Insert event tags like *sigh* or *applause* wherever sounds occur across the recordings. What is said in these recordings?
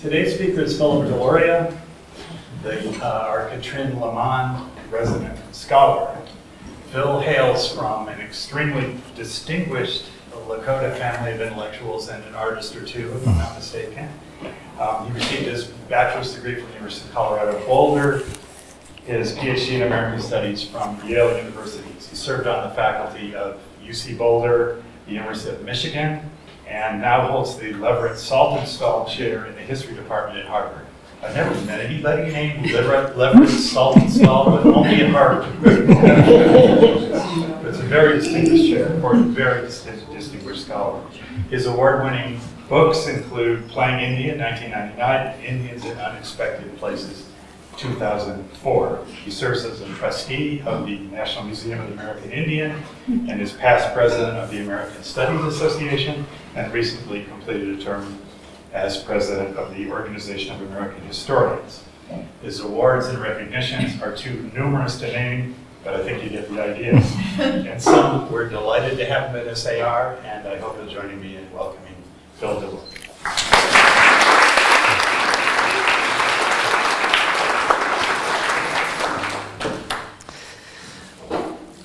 Today's speaker is Philip Deloria, the uh, Lamon resident scholar. Phil hails from an extremely distinguished Lakota family of intellectuals and an artist or two, if I'm not mistaken. Um, he received his bachelor's degree from the University of Colorado Boulder, his PhD in American Studies from Yale University. He served on the faculty of UC Boulder, the University of Michigan, and now holds the Leverett Saltonstall Chair in the History Department at Harvard. I've never met anybody named Leverett, Leverett Saltonstall, but only at Harvard. *laughs* it's a very distinguished chair for a very distinguished scholar. His award-winning books include Playing India, 1999, Indians in Unexpected Places, 2004. He serves as a trustee of the National Museum of the American Indian and is past president of the American Studies Association and recently completed a term as president of the Organization of American Historians. His awards and recognitions are too numerous to name, but I think you get the idea. *laughs* and some, we're delighted to have him at SAR, and I hope you'll join me in welcoming Phil Dillon.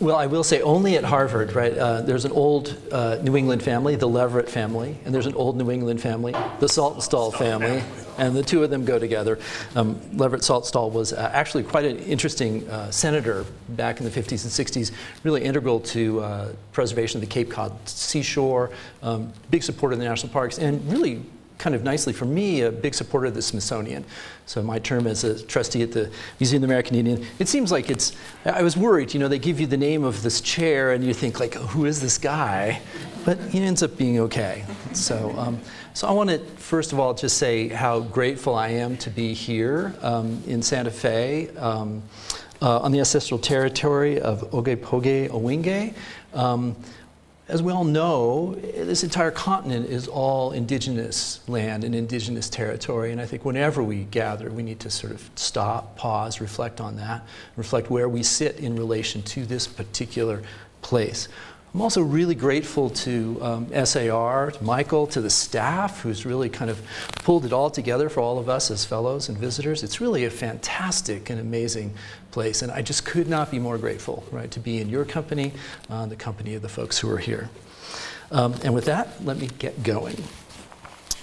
Well, I will say only at Harvard, right? Uh, there's an old uh, New England family, the Leverett family, and there's an old New England family, the Saltonstall family, and the two of them go together. Um, Leverett Saltonstall was uh, actually quite an interesting uh, senator back in the 50s and 60s, really integral to uh, preservation of the Cape Cod seashore, um, big supporter of the national parks, and really kind of nicely for me, a big supporter of the Smithsonian. So my term as a trustee at the Museum of the American Indian, it seems like it's, I was worried, you know, they give you the name of this chair and you think like, who is this guy? But he ends up being okay. So, um, so I want to first of all just say how grateful I am to be here um, in Santa Fe um, uh, on the ancestral territory of O'gha Po'oge Owingeh. Um, as we all know, this entire continent is all indigenous land and indigenous territory. And I think whenever we gather, we need to sort of stop, pause, reflect on that, reflect where we sit in relation to this particular place. I'm also really grateful to um, SAR, to Michael, to the staff who's really kind of pulled it all together for all of us as fellows and visitors. It's really a fantastic and amazing place, and I just could not be more grateful, right, to be in your company, uh, the company of the folks who are here. Um, and with that, let me get going.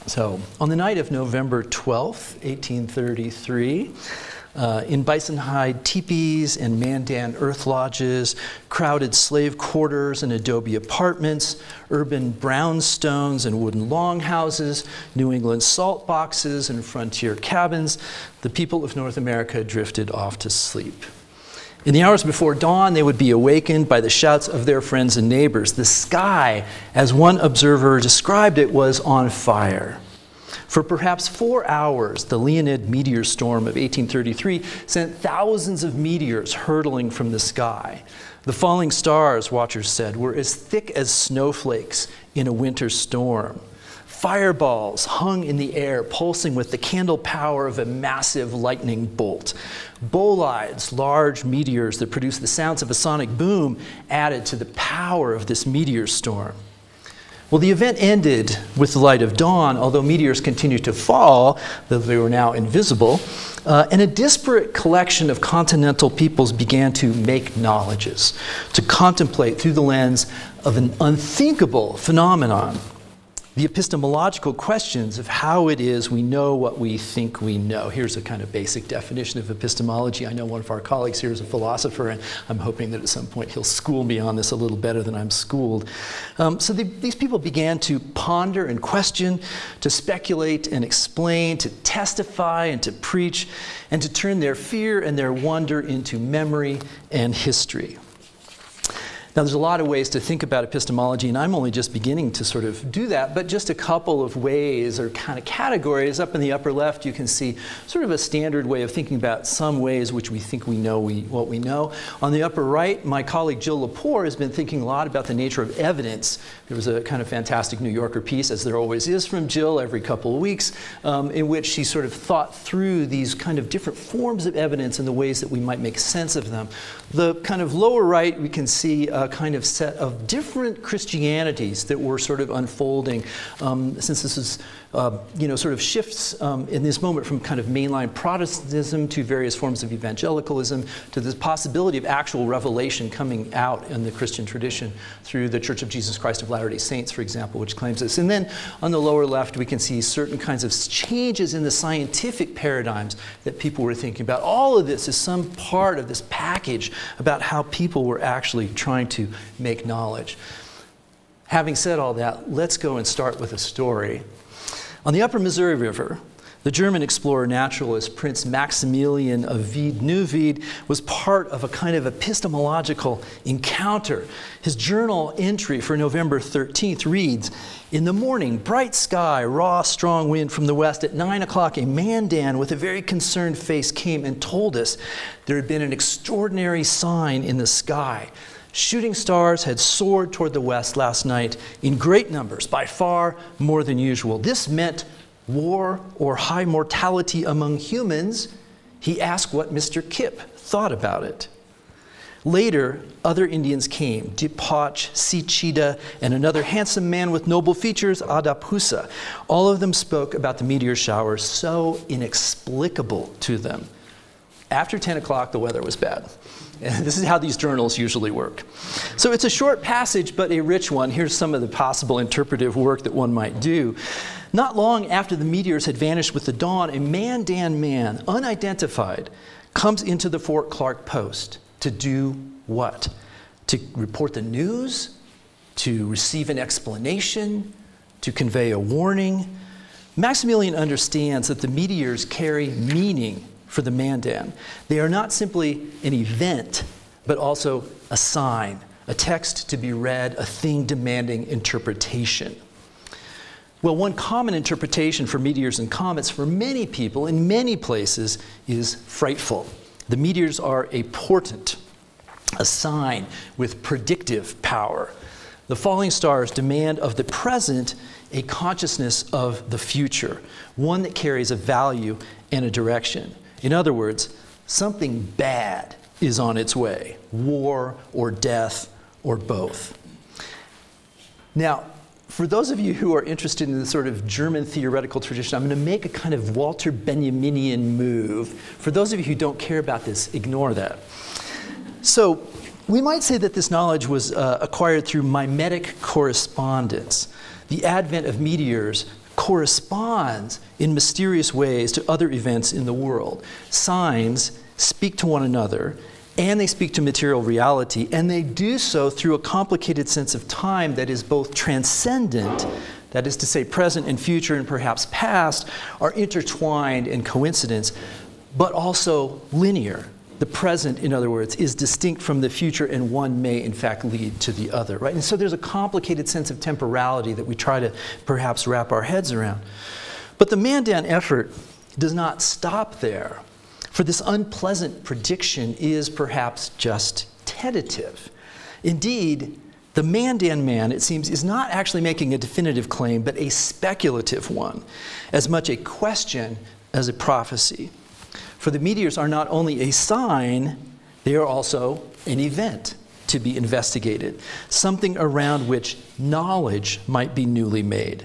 So, on the night of November 12th, 1833, uh, in bison hide teepees and Mandan earth lodges, crowded slave quarters and adobe apartments, urban brownstones and wooden longhouses, New England salt boxes and frontier cabins, the people of North America drifted off to sleep. In the hours before dawn, they would be awakened by the shouts of their friends and neighbors. The sky, as one observer described it, was on fire. For perhaps four hours, the Leonid meteor storm of 1833 sent thousands of meteors hurtling from the sky. The falling stars, watchers said, were as thick as snowflakes in a winter storm. Fireballs hung in the air, pulsing with the candle power of a massive lightning bolt. Bolides, large meteors that produce the sounds of a sonic boom, added to the power of this meteor storm. Well, the event ended with the light of dawn, although meteors continued to fall, though they were now invisible, uh, and a disparate collection of continental peoples began to make knowledges, to contemplate through the lens of an unthinkable phenomenon the epistemological questions of how it is we know what we think we know. Here's a kind of basic definition of epistemology. I know one of our colleagues here is a philosopher, and I'm hoping that at some point he'll school me on this a little better than I'm schooled. Um, so the, these people began to ponder and question, to speculate and explain, to testify and to preach, and to turn their fear and their wonder into memory and history. Now, there's a lot of ways to think about epistemology, and I'm only just beginning to sort of do that, but just a couple of ways or kind of categories. Up in the upper left, you can see sort of a standard way of thinking about some ways which we think we know we, what we know. On the upper right, my colleague Jill Lepore has been thinking a lot about the nature of evidence. There was a kind of fantastic New Yorker piece, as there always is from Jill every couple of weeks, um, in which she sort of thought through these kind of different forms of evidence and the ways that we might make sense of them. The kind of lower right, we can see. Uh, a kind of set of different Christianities that were sort of unfolding, um, since this is, uh, you know, sort of shifts um, in this moment from kind of mainline Protestantism to various forms of evangelicalism to the possibility of actual revelation coming out in the Christian tradition through the Church of Jesus Christ of Latter-day Saints, for example, which claims this. And then on the lower left, we can see certain kinds of changes in the scientific paradigms that people were thinking about. All of this is some part of this package about how people were actually trying to make knowledge. Having said all that, let's go and start with a story. On the upper Missouri River, the German explorer naturalist Prince Maximilian of Wied Neuwied was part of a kind of epistemological encounter. His journal entry for November 13th reads In the morning, bright sky, raw, strong wind from the west. At 9 o'clock, a mandan with a very concerned face came and told us there had been an extraordinary sign in the sky. Shooting stars had soared toward the west last night in great numbers, by far more than usual. This meant war or high mortality among humans, he asked what Mr. Kipp thought about it. Later, other Indians came Dipach, Sichida, and another handsome man with noble features, Adapusa. All of them spoke about the meteor shower so inexplicable to them. After 10 o'clock, the weather was bad. *laughs* This is how these journals usually work. So it's a short passage, but a rich one. Here's some of the possible interpretive work that one might do. Not long after the meteors had vanished with the dawn, a man, Mandan man, unidentified, comes into the Fort Clark Post to do what? To report the news? To receive an explanation? To convey a warning? Maximilian understands that the meteors carry meaning for the Mandan. They are not simply an event, but also a sign, a text to be read, a thing demanding interpretation. Well, one common interpretation for meteors and comets for many people in many places is frightful. The meteors are a portent, a sign with predictive power. The falling stars demand of the present a consciousness of the future, one that carries a value and a direction. In other words, something bad is on its way war or death or both. Now, for those of you who are interested in the sort of German theoretical tradition, I'm going to make a kind of Walter Benjaminian move. For those of you who don't care about this, ignore that. So, we might say that this knowledge was uh, acquired through mimetic correspondence. The advent of meteors corresponds in mysterious ways to other events in the world. Signs speak to one another, and they speak to material reality, and they do so through a complicated sense of time that is both transcendent, that is to say, present and future and perhaps past, are intertwined in coincidence, but also linear. The present, in other words, is distinct from the future, and one may, in fact, lead to the other, right? And so there's a complicated sense of temporality that we try to perhaps wrap our heads around. But the Mandan effort does not stop there, for this unpleasant prediction is perhaps just tentative. Indeed, the Mandan man, it seems, is not actually making a definitive claim, but a speculative one, as much a question as a prophecy. For the meteors are not only a sign, they are also an event to be investigated, something around which knowledge might be newly made.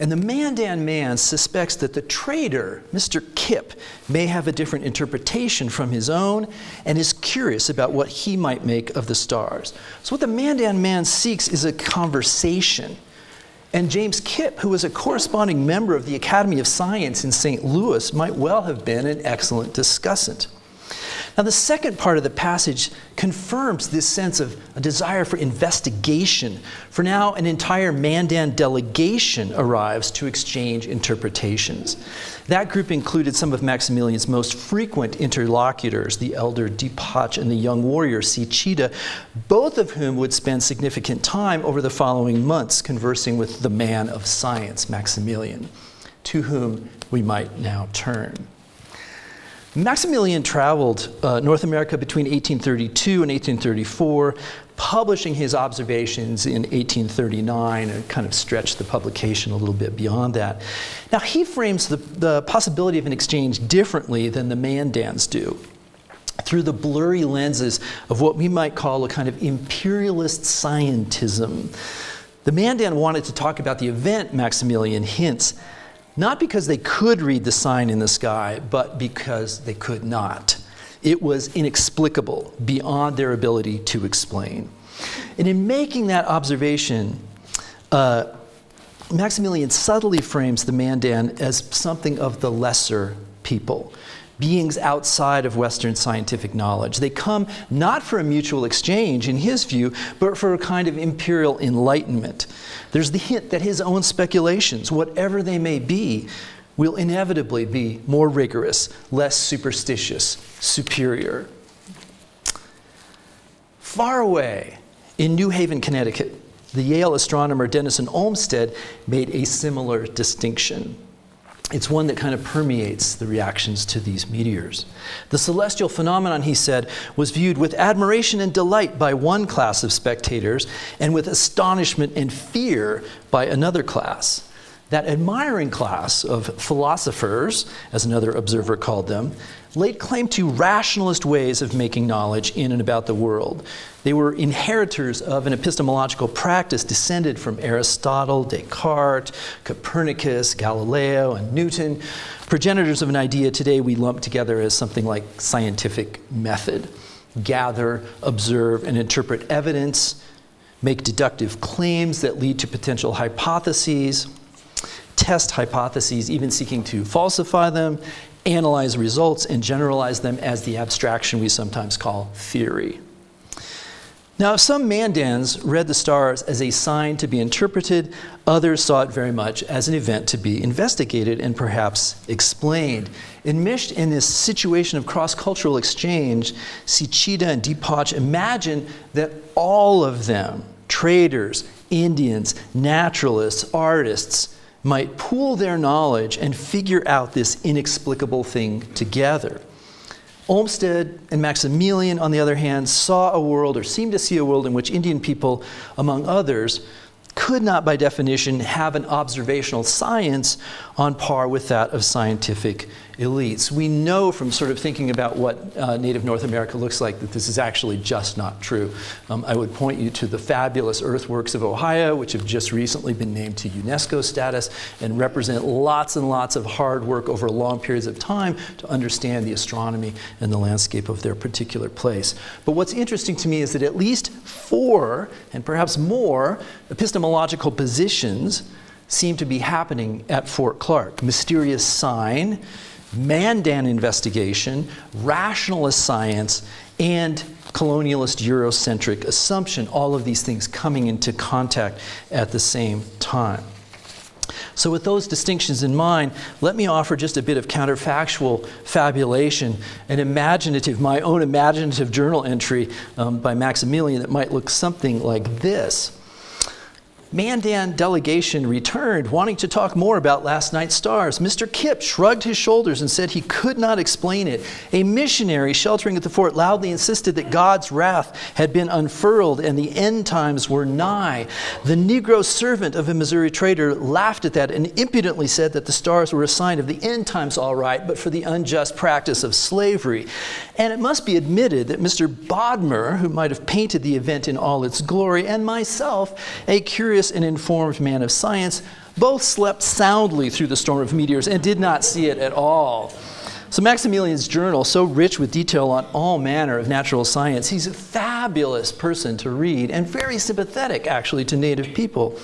And the Mandan man suspects that the trader, Mr. Kipp, may have a different interpretation from his own and is curious about what he might make of the stars. So, what the Mandan man seeks is a conversation and James Kipp, who was a corresponding member of the Academy of Science in St. Louis, might well have been an excellent discussant. Now, the second part of the passage confirms this sense of a desire for investigation. For now, an entire Mandan delegation arrives to exchange interpretations. That group included some of Maximilian's most frequent interlocutors, the elder Dipach and the young warrior Sichida, both of whom would spend significant time over the following months conversing with the man of science, Maximilian, to whom we might now turn. Maximilian traveled uh, North America between 1832 and 1834, publishing his observations in 1839 and kind of stretched the publication a little bit beyond that. Now, he frames the, the possibility of an exchange differently than the Mandans do. through the blurry lenses of what we might call a kind of imperialist scientism. The Mandan wanted to talk about the event, Maximilian hints, not because they could read the sign in the sky, but because they could not. It was inexplicable, beyond their ability to explain. And in making that observation, uh, Maximilian subtly frames the Mandan as something of the lesser people, beings outside of Western scientific knowledge. They come not for a mutual exchange, in his view, but for a kind of imperial enlightenment. There's the hint that his own speculations, whatever they may be, will inevitably be more rigorous, less superstitious, superior. Far away in New Haven, Connecticut, the Yale astronomer Denison Olmsted made a similar distinction. It's one that kind of permeates the reactions to these meteors. The celestial phenomenon, he said, was viewed with admiration and delight by one class of spectators and with astonishment and fear by another class. That admiring class of philosophers, as another observer called them, laid claim to rationalist ways of making knowledge in and about the world. They were inheritors of an epistemological practice descended from Aristotle, Descartes, Copernicus, Galileo, and Newton, progenitors of an idea today we lump together as something like scientific method. Gather, observe, and interpret evidence, make deductive claims that lead to potential hypotheses, test hypotheses, even seeking to falsify them, analyze results, and generalize them as the abstraction we sometimes call theory. Now, if some Mandans read the stars as a sign to be interpreted, others saw it very much as an event to be investigated and perhaps explained. Enmeshed in this situation of cross cultural exchange, Sichida and Dipach imagine that all of them, traders, Indians, naturalists, artists, might pool their knowledge and figure out this inexplicable thing together. Olmsted and Maximilian, on the other hand, saw a world or seemed to see a world in which Indian people, among others, could not, by definition, have an observational science on par with that of scientific elites. We know from sort of thinking about what uh, native North America looks like that this is actually just not true. Um, I would point you to the fabulous earthworks of Ohio, which have just recently been named to UNESCO status and represent lots and lots of hard work over long periods of time to understand the astronomy and the landscape of their particular place. But what's interesting to me is that at least four, and perhaps more, epistemological positions seem to be happening at Fort Clark. Mysterious sign, Mandan investigation, rationalist science, and colonialist Eurocentric assumption, all of these things coming into contact at the same time. So, with those distinctions in mind, let me offer just a bit of counterfactual fabulation, an imaginative, my own imaginative journal entry um, by Maximilian that might look something like this. Mandan delegation returned, wanting to talk more about last night's stars. Mr. Kipp shrugged his shoulders and said he could not explain it. A missionary sheltering at the fort loudly insisted that God's wrath had been unfurled and the end times were nigh. The Negro servant of a Missouri trader laughed at that and impudently said that the stars were a sign of the end times, all right, but for the unjust practice of slavery. And it must be admitted that Mr. Bodmer, who might have painted the event in all its glory, and myself, a curious curious and informed man of science, both slept soundly through the storm of meteors and did not see it at all. So, Maximilian's journal, so rich with detail on all manner of natural science, he's a fabulous person to read and very sympathetic, actually, to native people.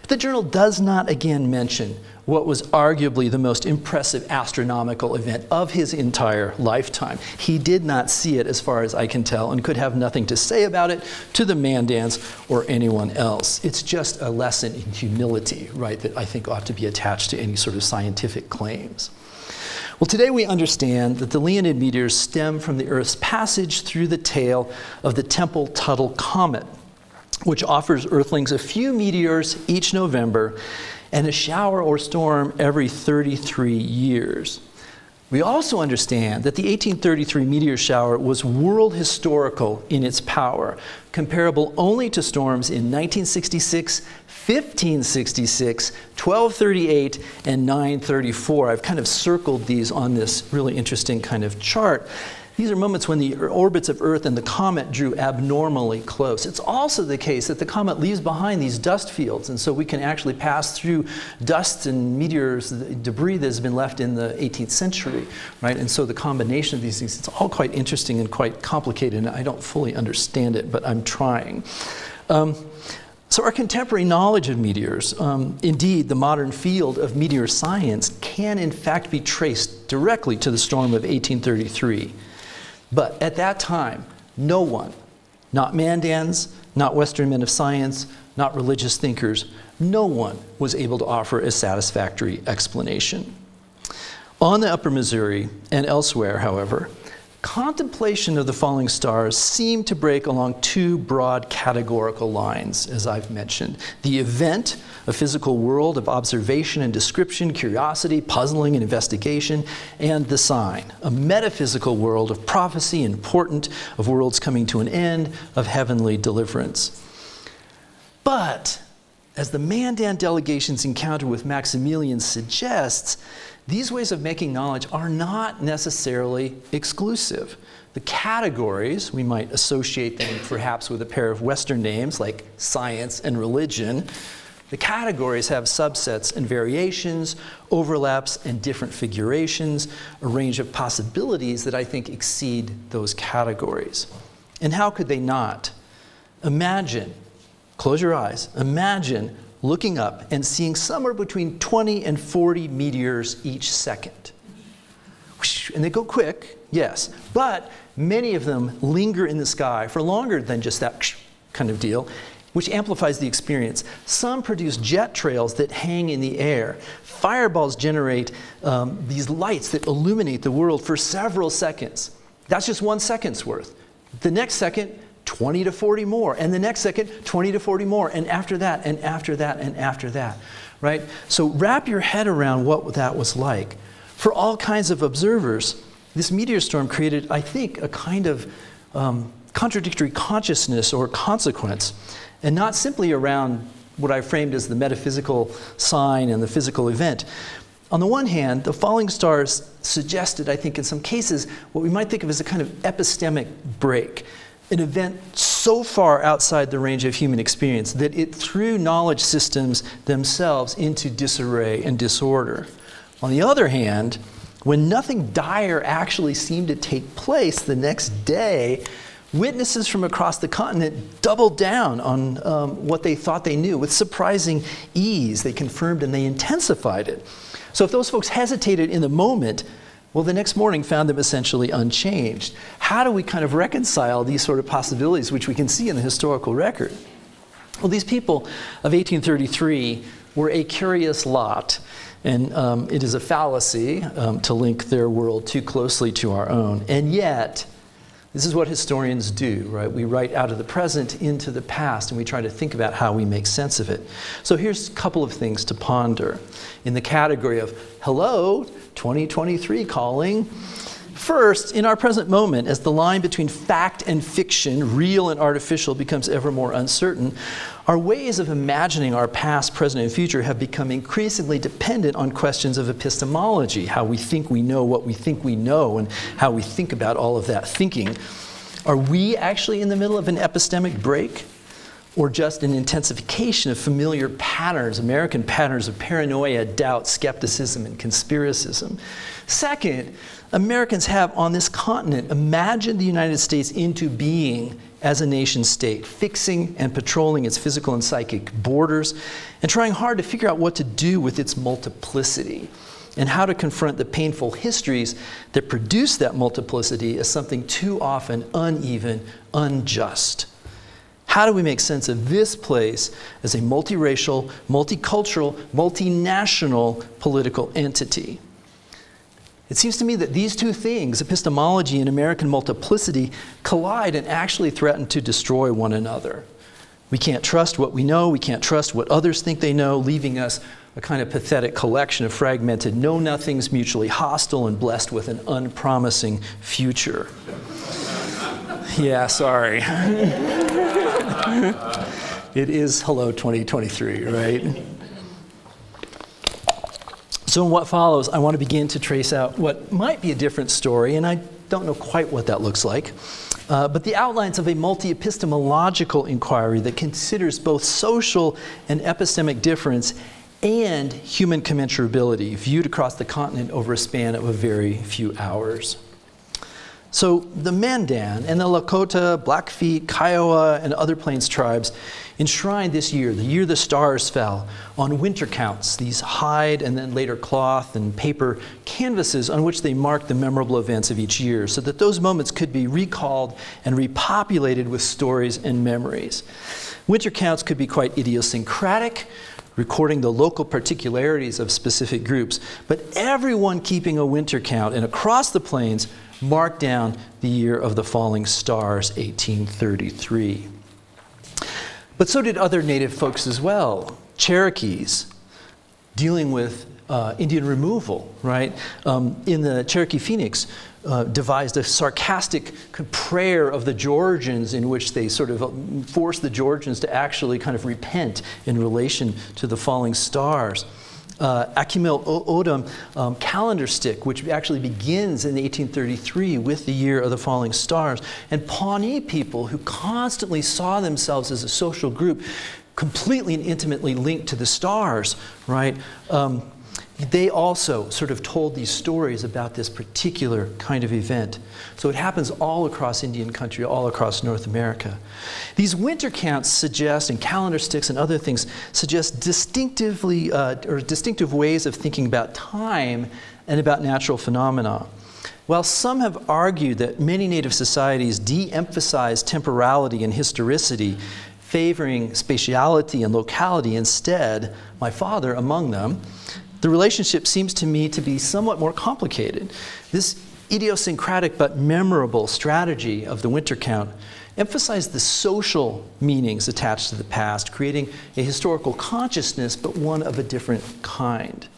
But the journal does not again mention what was arguably the most impressive astronomical event of his entire lifetime. He did not see it, as far as I can tell, and could have nothing to say about it to the Mandans or anyone else. It's just a lesson in humility, right, that I think ought to be attached to any sort of scientific claims. Well, today we understand that the Leonid meteors stem from the Earth's passage through the tail of the Tempel Tuttle comet, which offers Earthlings a few meteors each November and a shower or storm every 33 years. We also understand that the 1833 meteor shower was world historical in its power, comparable only to storms in 1966, 1566, 1238, and 934. I've kind of circled these on this really interesting kind of chart. These are moments when the orbits of Earth and the comet drew abnormally close. It's also the case that the comet leaves behind these dust fields, and so we can actually pass through dust and meteors, debris that has been left in the 18th century, right? And so the combination of these things, it's all quite interesting and quite complicated, and I don't fully understand it, but I'm trying. Um, so, our contemporary knowledge of meteors, um, indeed, the modern field of meteor science, can in fact be traced directly to the storm of 1833. But at that time, no one, not Mandans, not Western men of science, not religious thinkers, no one was able to offer a satisfactory explanation. On the Upper Missouri and elsewhere, however, Contemplation of the falling stars seemed to break along two broad categorical lines, as I've mentioned. The event, a physical world of observation and description, curiosity, puzzling, and investigation, and the sign, a metaphysical world of prophecy and portent, of worlds coming to an end, of heavenly deliverance. But, as the Mandan delegation's encounter with Maximilian suggests, these ways of making knowledge are not necessarily exclusive. The categories, we might associate them perhaps with a pair of Western names like science and religion. The categories have subsets and variations, overlaps and different figurations, a range of possibilities that I think exceed those categories. And how could they not? Imagine, close your eyes, imagine looking up and seeing somewhere between 20 and 40 meteors each second. And they go quick, yes, but many of them linger in the sky for longer than just that kind of deal, which amplifies the experience. Some produce jet trails that hang in the air. Fireballs generate um, these lights that illuminate the world for several seconds. That's just one second's worth. The next second, 20 to 40 more. And the next second, 20 to 40 more. And after that, and after that, and after that. Right? So wrap your head around what that was like. For all kinds of observers, this meteor storm created, I think, a kind of um, contradictory consciousness or consequence, and not simply around what I framed as the metaphysical sign and the physical event. On the one hand, the falling stars suggested, I think, in some cases, what we might think of as a kind of epistemic break an event so far outside the range of human experience that it threw knowledge systems themselves into disarray and disorder. On the other hand, when nothing dire actually seemed to take place the next day, witnesses from across the continent doubled down on um, what they thought they knew with surprising ease. They confirmed and they intensified it. So if those folks hesitated in the moment, well, the next morning found them essentially unchanged. How do we kind of reconcile these sort of possibilities, which we can see in the historical record? Well, these people of 1833 were a curious lot, and um, it is a fallacy um, to link their world too closely to our own. And yet, this is what historians do, right? We write out of the present into the past and we try to think about how we make sense of it. So here's a couple of things to ponder. In the category of, hello, 2023 calling. First, in our present moment, as the line between fact and fiction, real and artificial, becomes ever more uncertain, our ways of imagining our past, present, and future have become increasingly dependent on questions of epistemology, how we think we know what we think we know, and how we think about all of that thinking. Are we actually in the middle of an epistemic break? or just an intensification of familiar patterns, American patterns of paranoia, doubt, skepticism, and conspiracism. Second, Americans have on this continent imagined the United States into being as a nation state, fixing and patrolling its physical and psychic borders, and trying hard to figure out what to do with its multiplicity and how to confront the painful histories that produce that multiplicity as something too often uneven, unjust. How do we make sense of this place as a multiracial, multicultural, multinational political entity? It seems to me that these two things, epistemology and American multiplicity, collide and actually threaten to destroy one another. We can't trust what we know, we can't trust what others think they know, leaving us a kind of pathetic collection of fragmented know nothings, mutually hostile and blessed with an unpromising future. *laughs* yeah, sorry. *laughs* it is Hello 2023, right? So, in what follows, I want to begin to trace out what might be a different story, and I don't know quite what that looks like. Uh, but the outlines of a multi epistemological inquiry that considers both social and epistemic difference and human commensurability viewed across the continent over a span of a very few hours. So the Mandan and the Lakota, Blackfeet, Kiowa, and other Plains tribes enshrined this year, the year the stars fell, on winter counts, these hide and then later cloth and paper canvases on which they marked the memorable events of each year, so that those moments could be recalled and repopulated with stories and memories. Winter counts could be quite idiosyncratic, recording the local particularities of specific groups, but everyone keeping a winter count and across the plains marked down the year of the falling stars, 1833. But so did other native folks as well. Cherokees, dealing with uh, Indian removal, right? Um, in the Cherokee Phoenix, uh, devised a sarcastic prayer of the Georgians in which they sort of um, forced the Georgians to actually kind of repent in relation to the falling stars uh, Akimel O'odham um, calendar stick, which actually begins in 1833 with the year of the falling stars. And Pawnee people who constantly saw themselves as a social group completely and intimately linked to the stars, right? Um, they also sort of told these stories about this particular kind of event. So it happens all across Indian country, all across North America. These winter counts suggest, and calendar sticks and other things suggest distinctively uh, or distinctive ways of thinking about time and about natural phenomena. While some have argued that many Native societies de emphasize temporality and historicity, favoring spatiality and locality instead, my father among them, the relationship seems to me to be somewhat more complicated. This idiosyncratic but memorable strategy of the winter count emphasized the social meanings attached to the past, creating a historical consciousness, but one of a different kind.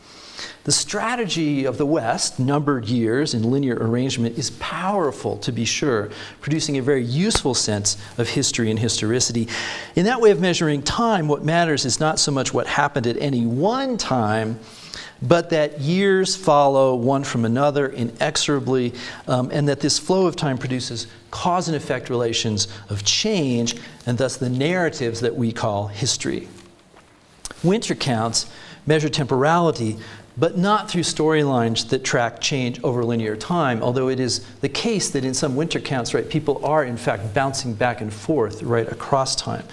The strategy of the West, numbered years in linear arrangement, is powerful to be sure, producing a very useful sense of history and historicity. In that way of measuring time, what matters is not so much what happened at any one time but that years follow one from another inexorably, um, and that this flow of time produces cause and effect relations of change, and thus the narratives that we call history. Winter counts measure temporality, but not through storylines that track change over linear time, although it is the case that in some winter counts, right, people are in fact bouncing back and forth, right, across time.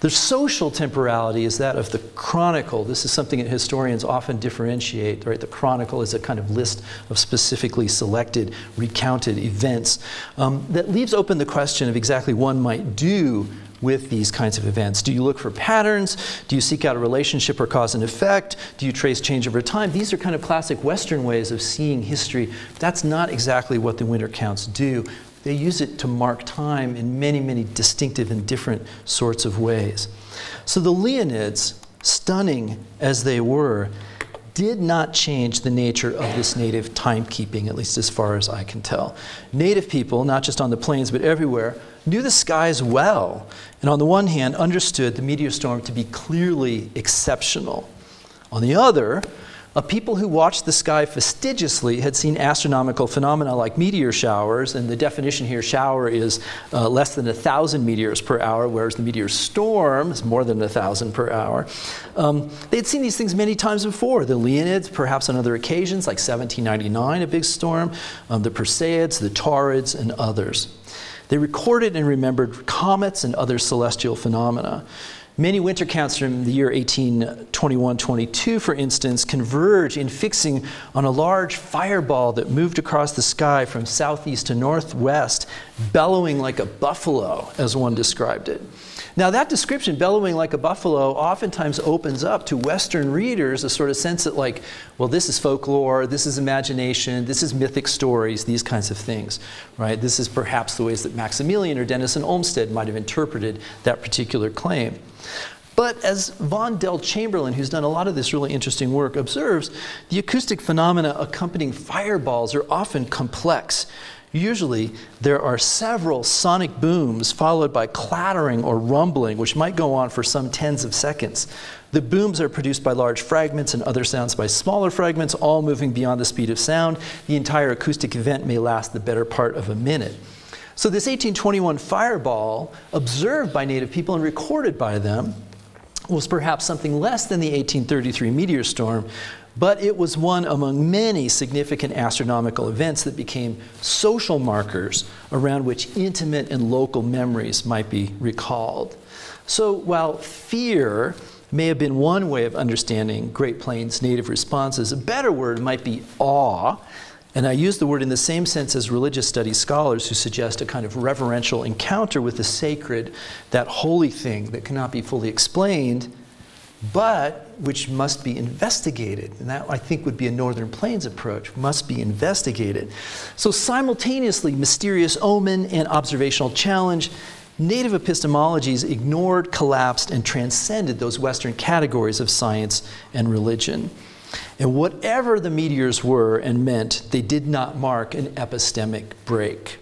The social temporality is that of the chronicle. This is something that historians often differentiate, right? The chronicle is a kind of list of specifically selected, recounted events um, that leaves open the question of exactly one might do with these kinds of events? Do you look for patterns? Do you seek out a relationship or cause and effect? Do you trace change over time? These are kind of classic Western ways of seeing history. That's not exactly what the winter counts do. They use it to mark time in many, many distinctive and different sorts of ways. So the Leonids, stunning as they were, did not change the nature of this native timekeeping, at least as far as I can tell. Native people, not just on the plains but everywhere, knew the skies well, and on the one hand, understood the meteor storm to be clearly exceptional. On the other, a people who watched the sky fastidiously had seen astronomical phenomena like meteor showers, and the definition here, shower, is uh, less than 1,000 meteors per hour, whereas the meteor storm is more than 1,000 per hour. Um, they had seen these things many times before. The Leonids, perhaps on other occasions, like 1799, a big storm, um, the Perseids, the Taurids, and others. They recorded and remembered comets and other celestial phenomena. Many winter counts from the year 1821 22, for instance, converge in fixing on a large fireball that moved across the sky from southeast to northwest, bellowing like a buffalo, as one described it. Now, that description, bellowing like a buffalo, oftentimes opens up to Western readers a sort of sense that, like, well, this is folklore, this is imagination, this is mythic stories, these kinds of things, right? This is perhaps the ways that Maximilian or Denison Olmsted might have interpreted that particular claim. But as Von Del Chamberlain, who's done a lot of this really interesting work, observes, the acoustic phenomena accompanying fireballs are often complex Usually, there are several sonic booms followed by clattering or rumbling, which might go on for some tens of seconds. The booms are produced by large fragments and other sounds by smaller fragments, all moving beyond the speed of sound. The entire acoustic event may last the better part of a minute. So, this 1821 fireball, observed by native people and recorded by them, was perhaps something less than the 1833 meteor storm, but it was one among many significant astronomical events that became social markers around which intimate and local memories might be recalled. So while fear may have been one way of understanding Great Plains native responses, a better word might be awe. And I use the word in the same sense as religious studies scholars who suggest a kind of reverential encounter with the sacred, that holy thing that cannot be fully explained, but which must be investigated. And that, I think, would be a Northern Plains approach, must be investigated. So, simultaneously, mysterious omen and observational challenge, native epistemologies ignored, collapsed, and transcended those Western categories of science and religion. And whatever the meteors were and meant, they did not mark an epistemic break.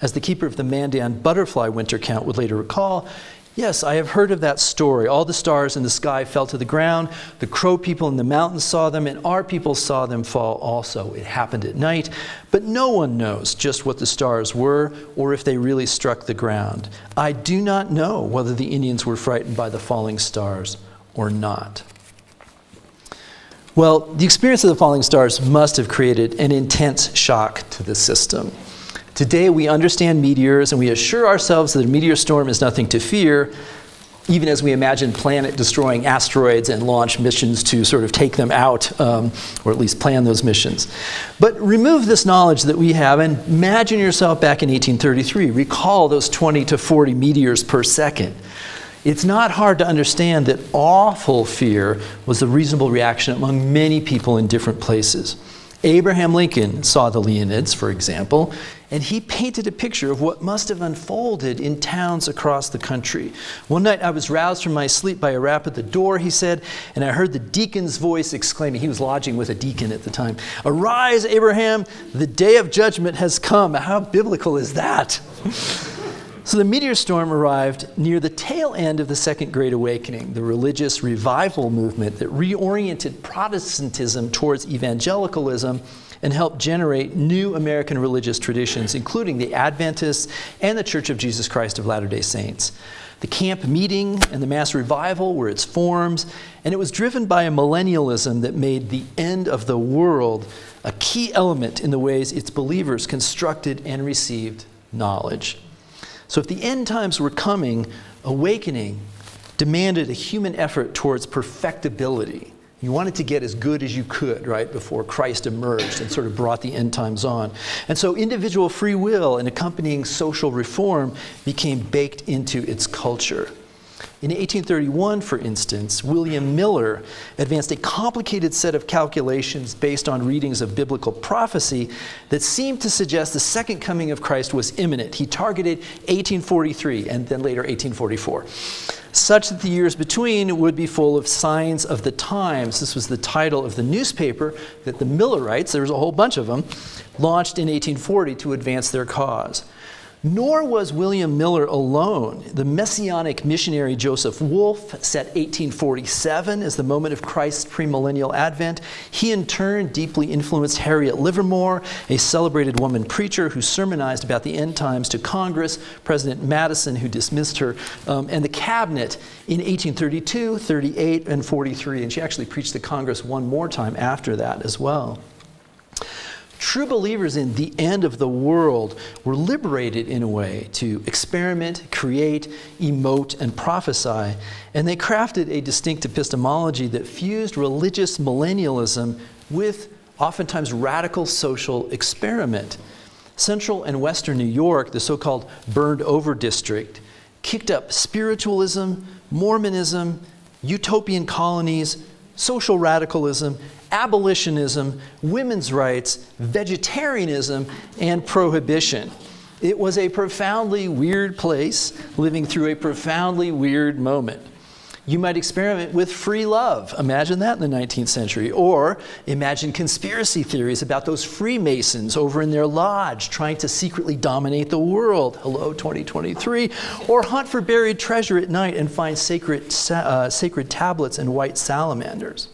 As the keeper of the Mandan butterfly winter count would later recall, Yes, I have heard of that story. All the stars in the sky fell to the ground. The crow people in the mountains saw them, and our people saw them fall also. It happened at night, but no one knows just what the stars were or if they really struck the ground. I do not know whether the Indians were frightened by the falling stars or not. Well, the experience of the falling stars must have created an intense shock to the system. Today we understand meteors and we assure ourselves that a meteor storm is nothing to fear, even as we imagine planet destroying asteroids and launch missions to sort of take them out, um, or at least plan those missions. But remove this knowledge that we have and imagine yourself back in 1833. Recall those 20 to 40 meteors per second. It's not hard to understand that awful fear was a reasonable reaction among many people in different places. Abraham Lincoln saw the Leonids, for example, and he painted a picture of what must have unfolded in towns across the country. One night I was roused from my sleep by a rap at the door, he said, and I heard the deacon's voice exclaiming, he was lodging with a deacon at the time, Arise, Abraham, the day of judgment has come. How biblical is that? *laughs* So the meteor storm arrived near the tail end of the Second Great Awakening, the religious revival movement that reoriented Protestantism towards evangelicalism and helped generate new American religious traditions, including the Adventists and the Church of Jesus Christ of Latter day Saints. The camp meeting and the mass revival were its forms, and it was driven by a millennialism that made the end of the world a key element in the ways its believers constructed and received knowledge. So if the end times were coming, awakening demanded a human effort towards perfectibility. You wanted to get as good as you could, right, before Christ emerged and sort of brought the end times on. And so individual free will and accompanying social reform became baked into its culture. In 1831, for instance, William Miller advanced a complicated set of calculations based on readings of biblical prophecy that seemed to suggest the second coming of Christ was imminent. He targeted 1843 and then later 1844, such that the years between would be full of signs of the times. This was the title of the newspaper that the Millerites, there was a whole bunch of them, launched in 1840 to advance their cause. Nor was William Miller alone. The messianic missionary Joseph Wolff set 1847 as the moment of Christ's premillennial advent. He, in turn, deeply influenced Harriet Livermore, a celebrated woman preacher who sermonized about the end times to Congress, President Madison, who dismissed her, um, and the cabinet in 1832, 38, and 43. And she actually preached to Congress one more time after that as well. True believers in the end of the world were liberated in a way to experiment, create, emote, and prophesy, and they crafted a distinct epistemology that fused religious millennialism with oftentimes radical social experiment. Central and Western New York, the so called burned over district, kicked up spiritualism, Mormonism, utopian colonies, social radicalism, abolitionism, women's rights, vegetarianism, and prohibition. It was a profoundly weird place living through a profoundly weird moment. You might experiment with free love. Imagine that in the 19th century. Or imagine conspiracy theories about those Freemasons over in their lodge trying to secretly dominate the world. Hello, 2023. Or hunt for buried treasure at night and find sacred, uh, sacred tablets and white salamanders.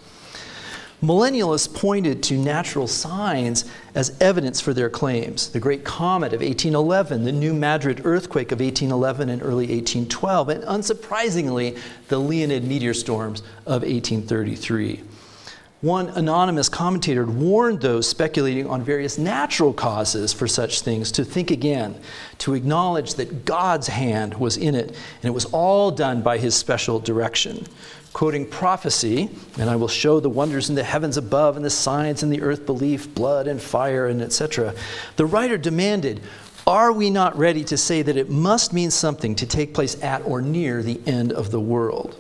Millennialists pointed to natural signs as evidence for their claims. The Great Comet of 1811, the New Madrid earthquake of 1811 and early 1812, and unsurprisingly, the Leonid meteor storms of 1833. One anonymous commentator warned those speculating on various natural causes for such things to think again, to acknowledge that God's hand was in it, and it was all done by his special direction quoting prophecy, and I will show the wonders in the heavens above and the signs in the earth belief, blood and fire, and etc. The writer demanded, Are we not ready to say that it must mean something to take place at or near the end of the world?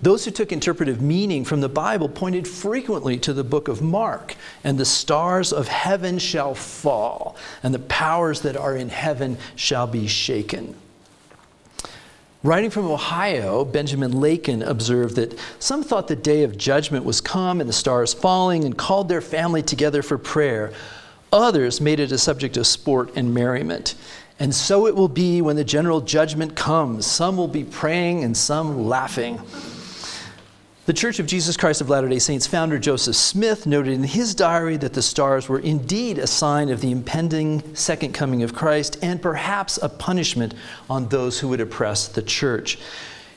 Those who took interpretive meaning from the Bible pointed frequently to the book of Mark, and the stars of heaven shall fall, and the powers that are in heaven shall be shaken. Writing from Ohio, Benjamin Lakin observed that some thought the day of judgment was come and the stars falling and called their family together for prayer. Others made it a subject of sport and merriment. And so it will be when the general judgment comes. Some will be praying and some laughing. The Church of Jesus Christ of Latter day Saints founder Joseph Smith noted in his diary that the stars were indeed a sign of the impending second coming of Christ and perhaps a punishment on those who would oppress the church.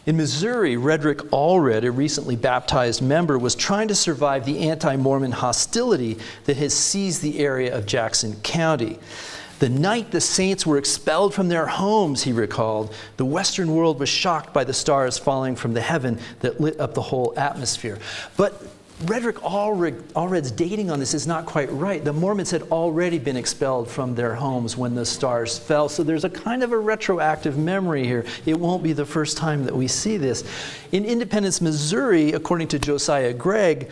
In Missouri, Redick Allred, a recently baptized member, was trying to survive the anti Mormon hostility that has seized the area of Jackson County. The night the saints were expelled from their homes, he recalled, the Western world was shocked by the stars falling from the heaven that lit up the whole atmosphere. But Redick Allred's dating on this is not quite right. The Mormons had already been expelled from their homes when the stars fell, so there's a kind of a retroactive memory here. It won't be the first time that we see this. In Independence, Missouri, according to Josiah Gregg,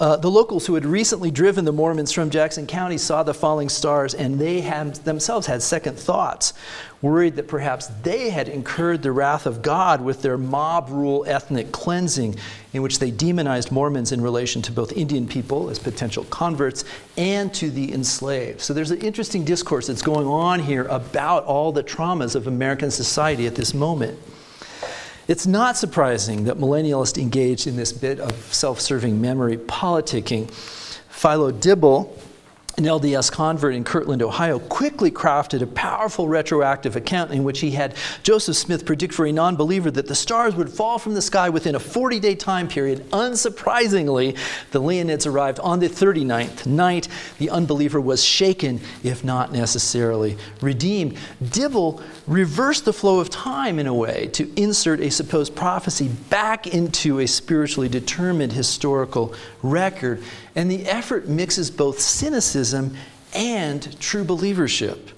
uh, the locals who had recently driven the Mormons from Jackson County saw the falling stars and they had, themselves had second thoughts, worried that perhaps they had incurred the wrath of God with their mob rule ethnic cleansing, in which they demonized Mormons in relation to both Indian people as potential converts and to the enslaved. So there's an interesting discourse that's going on here about all the traumas of American society at this moment. It's not surprising that millennialists engaged in this bit of self serving memory politicking. Philo Dibble an LDS convert in Kirtland, Ohio, quickly crafted a powerful retroactive account in which he had Joseph Smith predict for a non believer that the stars would fall from the sky within a 40 day time period. Unsurprisingly, the Leonids arrived on the 39th night. The unbeliever was shaken, if not necessarily redeemed. Dibble reversed the flow of time in a way to insert a supposed prophecy back into a spiritually determined historical record. And the effort mixes both cynicism and true believership.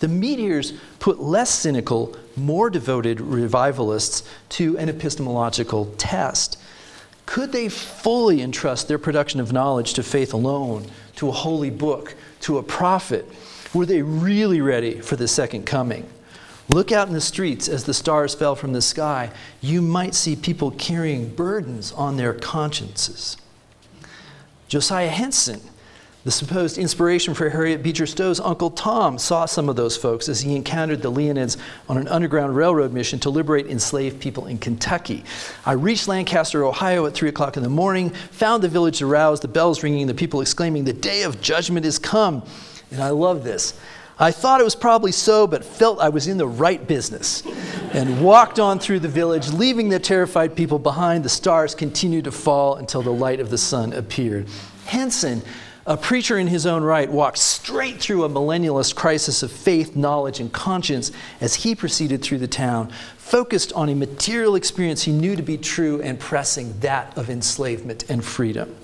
The meteors put less cynical, more devoted revivalists to an epistemological test. Could they fully entrust their production of knowledge to faith alone, to a holy book, to a prophet? Were they really ready for the second coming? Look out in the streets as the stars fell from the sky. You might see people carrying burdens on their consciences. Josiah Henson, the supposed inspiration for Harriet Beecher Stowe's Uncle Tom, saw some of those folks as he encountered the Leonids on an Underground Railroad mission to liberate enslaved people in Kentucky. I reached Lancaster, Ohio at 3 o'clock in the morning, found the village aroused, the bells ringing, the people exclaiming, The day of judgment is come. And I love this. I thought it was probably so, but felt I was in the right business and walked on through the village, leaving the terrified people behind. The stars continued to fall until the light of the sun appeared. Henson, a preacher in his own right, walked straight through a millennialist crisis of faith, knowledge, and conscience as he proceeded through the town, focused on a material experience he knew to be true and pressing that of enslavement and freedom.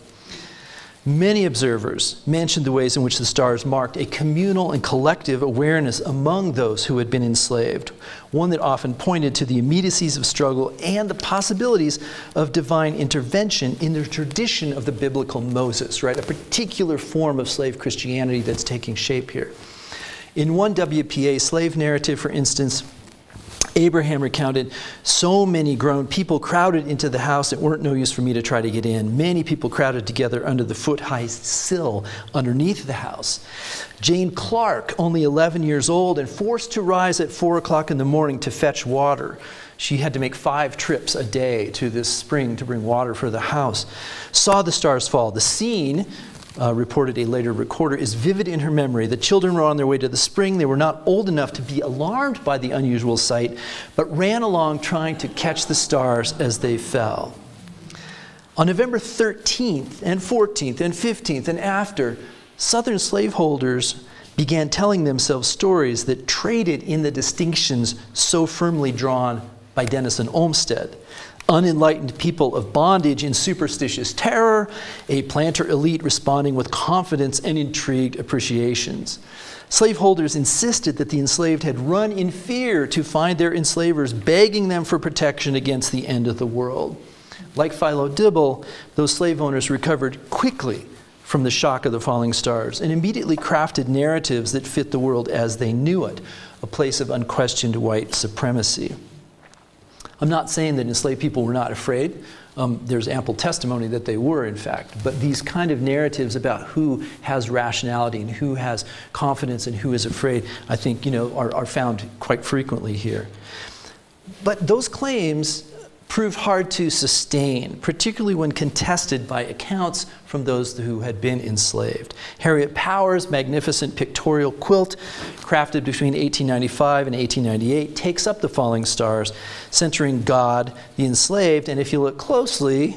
Many observers mentioned the ways in which the stars marked a communal and collective awareness among those who had been enslaved, one that often pointed to the immediacies of struggle and the possibilities of divine intervention in the tradition of the biblical Moses, right? A particular form of slave Christianity that's taking shape here. In one WPA slave narrative, for instance, Abraham recounted, so many grown people crowded into the house, it weren't no use for me to try to get in. Many people crowded together under the foot high sill underneath the house. Jane Clark, only 11 years old and forced to rise at 4 o'clock in the morning to fetch water. She had to make five trips a day to this spring to bring water for the house. Saw the stars fall. The scene uh, reported a later recorder, is vivid in her memory. The children were on their way to the spring. They were not old enough to be alarmed by the unusual sight, but ran along trying to catch the stars as they fell. On November 13th and 14th and 15th and after, Southern slaveholders began telling themselves stories that traded in the distinctions so firmly drawn by Denison Olmsted unenlightened people of bondage in superstitious terror, a planter elite responding with confidence and intrigued appreciations. Slaveholders insisted that the enslaved had run in fear to find their enslavers, begging them for protection against the end of the world. Like Philo Dibble, those slave owners recovered quickly from the shock of the falling stars and immediately crafted narratives that fit the world as they knew it, a place of unquestioned white supremacy. I'm not saying that enslaved people were not afraid. Um, there's ample testimony that they were, in fact. But these kind of narratives about who has rationality and who has confidence and who is afraid, I think, you know, are, are found quite frequently here. But those claims proved hard to sustain, particularly when contested by accounts from those who had been enslaved. Harriet Powers' magnificent pictorial quilt, crafted between 1895 and 1898, takes up the falling stars, centering God, the enslaved, and if you look closely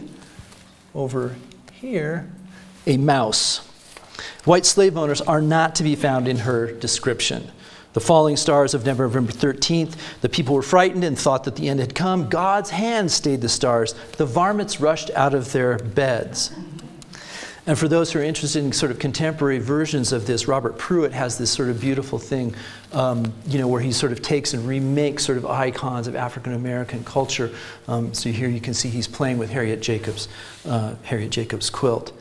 over here, a mouse. White slave owners are not to be found in her description. The falling stars of November 13th, the people were frightened and thought that the end had come. God's hand stayed the stars. The varmints rushed out of their beds. And for those who are interested in sort of contemporary versions of this, Robert Pruitt has this sort of beautiful thing, um, you know, where he sort of takes and remakes sort of icons of African American culture. Um, so here you can see he's playing with Harriet Jacobs, uh, Harriet Jacobs quilt.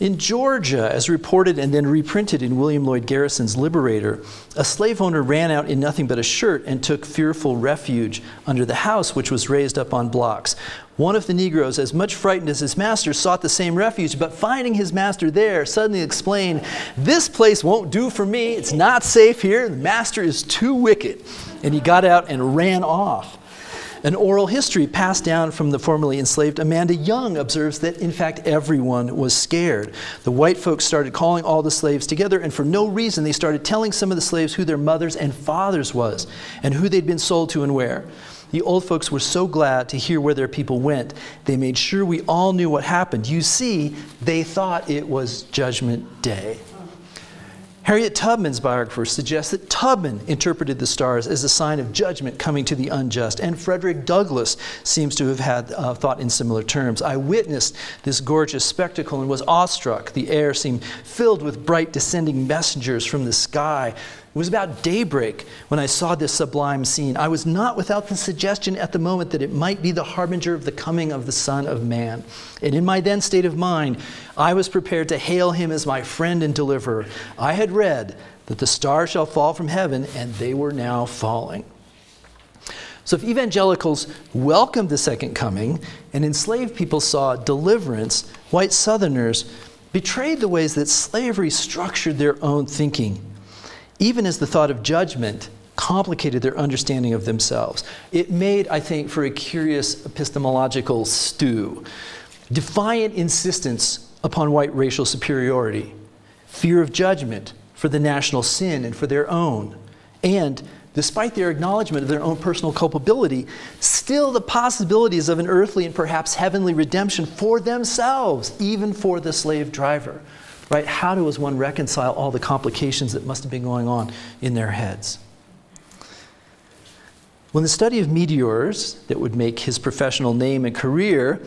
In Georgia, as reported and then reprinted in William Lloyd Garrison's Liberator, a slave owner ran out in nothing but a shirt and took fearful refuge under the house, which was raised up on blocks. One of the Negroes, as much frightened as his master, sought the same refuge, but finding his master there, suddenly explained, This place won't do for me. It's not safe here. The master is too wicked. And he got out and ran off. An oral history passed down from the formerly enslaved Amanda Young observes that, in fact, everyone was scared. The white folks started calling all the slaves together, and for no reason, they started telling some of the slaves who their mothers and fathers was and who they'd been sold to and where. The old folks were so glad to hear where their people went, they made sure we all knew what happened. You see, they thought it was Judgment Day. Harriet Tubman's biographer suggests that Tubman interpreted the stars as a sign of judgment coming to the unjust, and Frederick Douglass seems to have had uh, thought in similar terms. I witnessed this gorgeous spectacle and was awestruck. The air seemed filled with bright descending messengers from the sky it was about daybreak when I saw this sublime scene. I was not without the suggestion at the moment that it might be the harbinger of the coming of the Son of Man. And in my then state of mind, I was prepared to hail him as my friend and deliverer. I had read that the stars shall fall from heaven, and they were now falling. So, if evangelicals welcomed the second coming and enslaved people saw deliverance, white Southerners betrayed the ways that slavery structured their own thinking even as the thought of judgment complicated their understanding of themselves. It made, I think, for a curious epistemological stew. Defiant insistence upon white racial superiority, fear of judgment for the national sin and for their own, and despite their acknowledgement of their own personal culpability, still the possibilities of an earthly and perhaps heavenly redemption for themselves, even for the slave driver right? How does one reconcile all the complications that must have been going on in their heads? When the study of meteors that would make his professional name and career,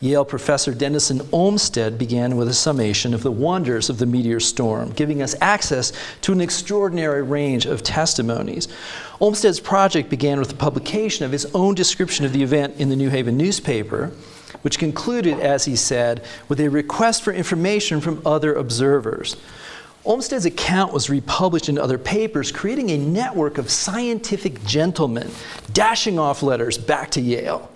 Yale professor Denison Olmsted began with a summation of the wonders of the meteor storm, giving us access to an extraordinary range of testimonies. Olmsted's project began with the publication of his own description of the event in the New Haven newspaper which concluded, as he said, with a request for information from other observers. Olmsted's account was republished in other papers, creating a network of scientific gentlemen dashing off letters back to Yale.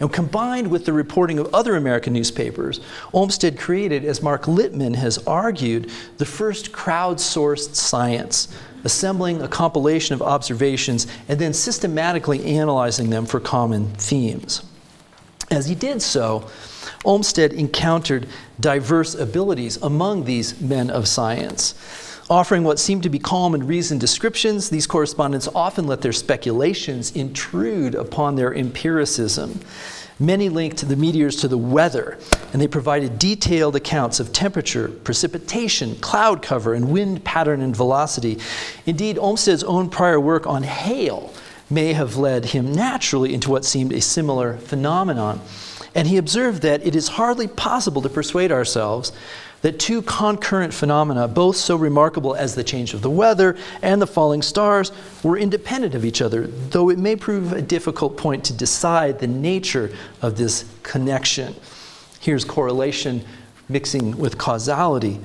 And combined with the reporting of other American newspapers, Olmsted created, as Mark Littmann has argued, the first crowdsourced science, assembling a compilation of observations and then systematically analyzing them for common themes. As he did so, Olmsted encountered diverse abilities among these men of science. Offering what seemed to be calm and reasoned descriptions, these correspondents often let their speculations intrude upon their empiricism. Many linked the meteors to the weather, and they provided detailed accounts of temperature, precipitation, cloud cover, and wind pattern and velocity. Indeed, Olmsted's own prior work on hail may have led him naturally into what seemed a similar phenomenon. And he observed that it is hardly possible to persuade ourselves that two concurrent phenomena, both so remarkable as the change of the weather and the falling stars, were independent of each other, though it may prove a difficult point to decide the nature of this connection. Here's correlation mixing with causality.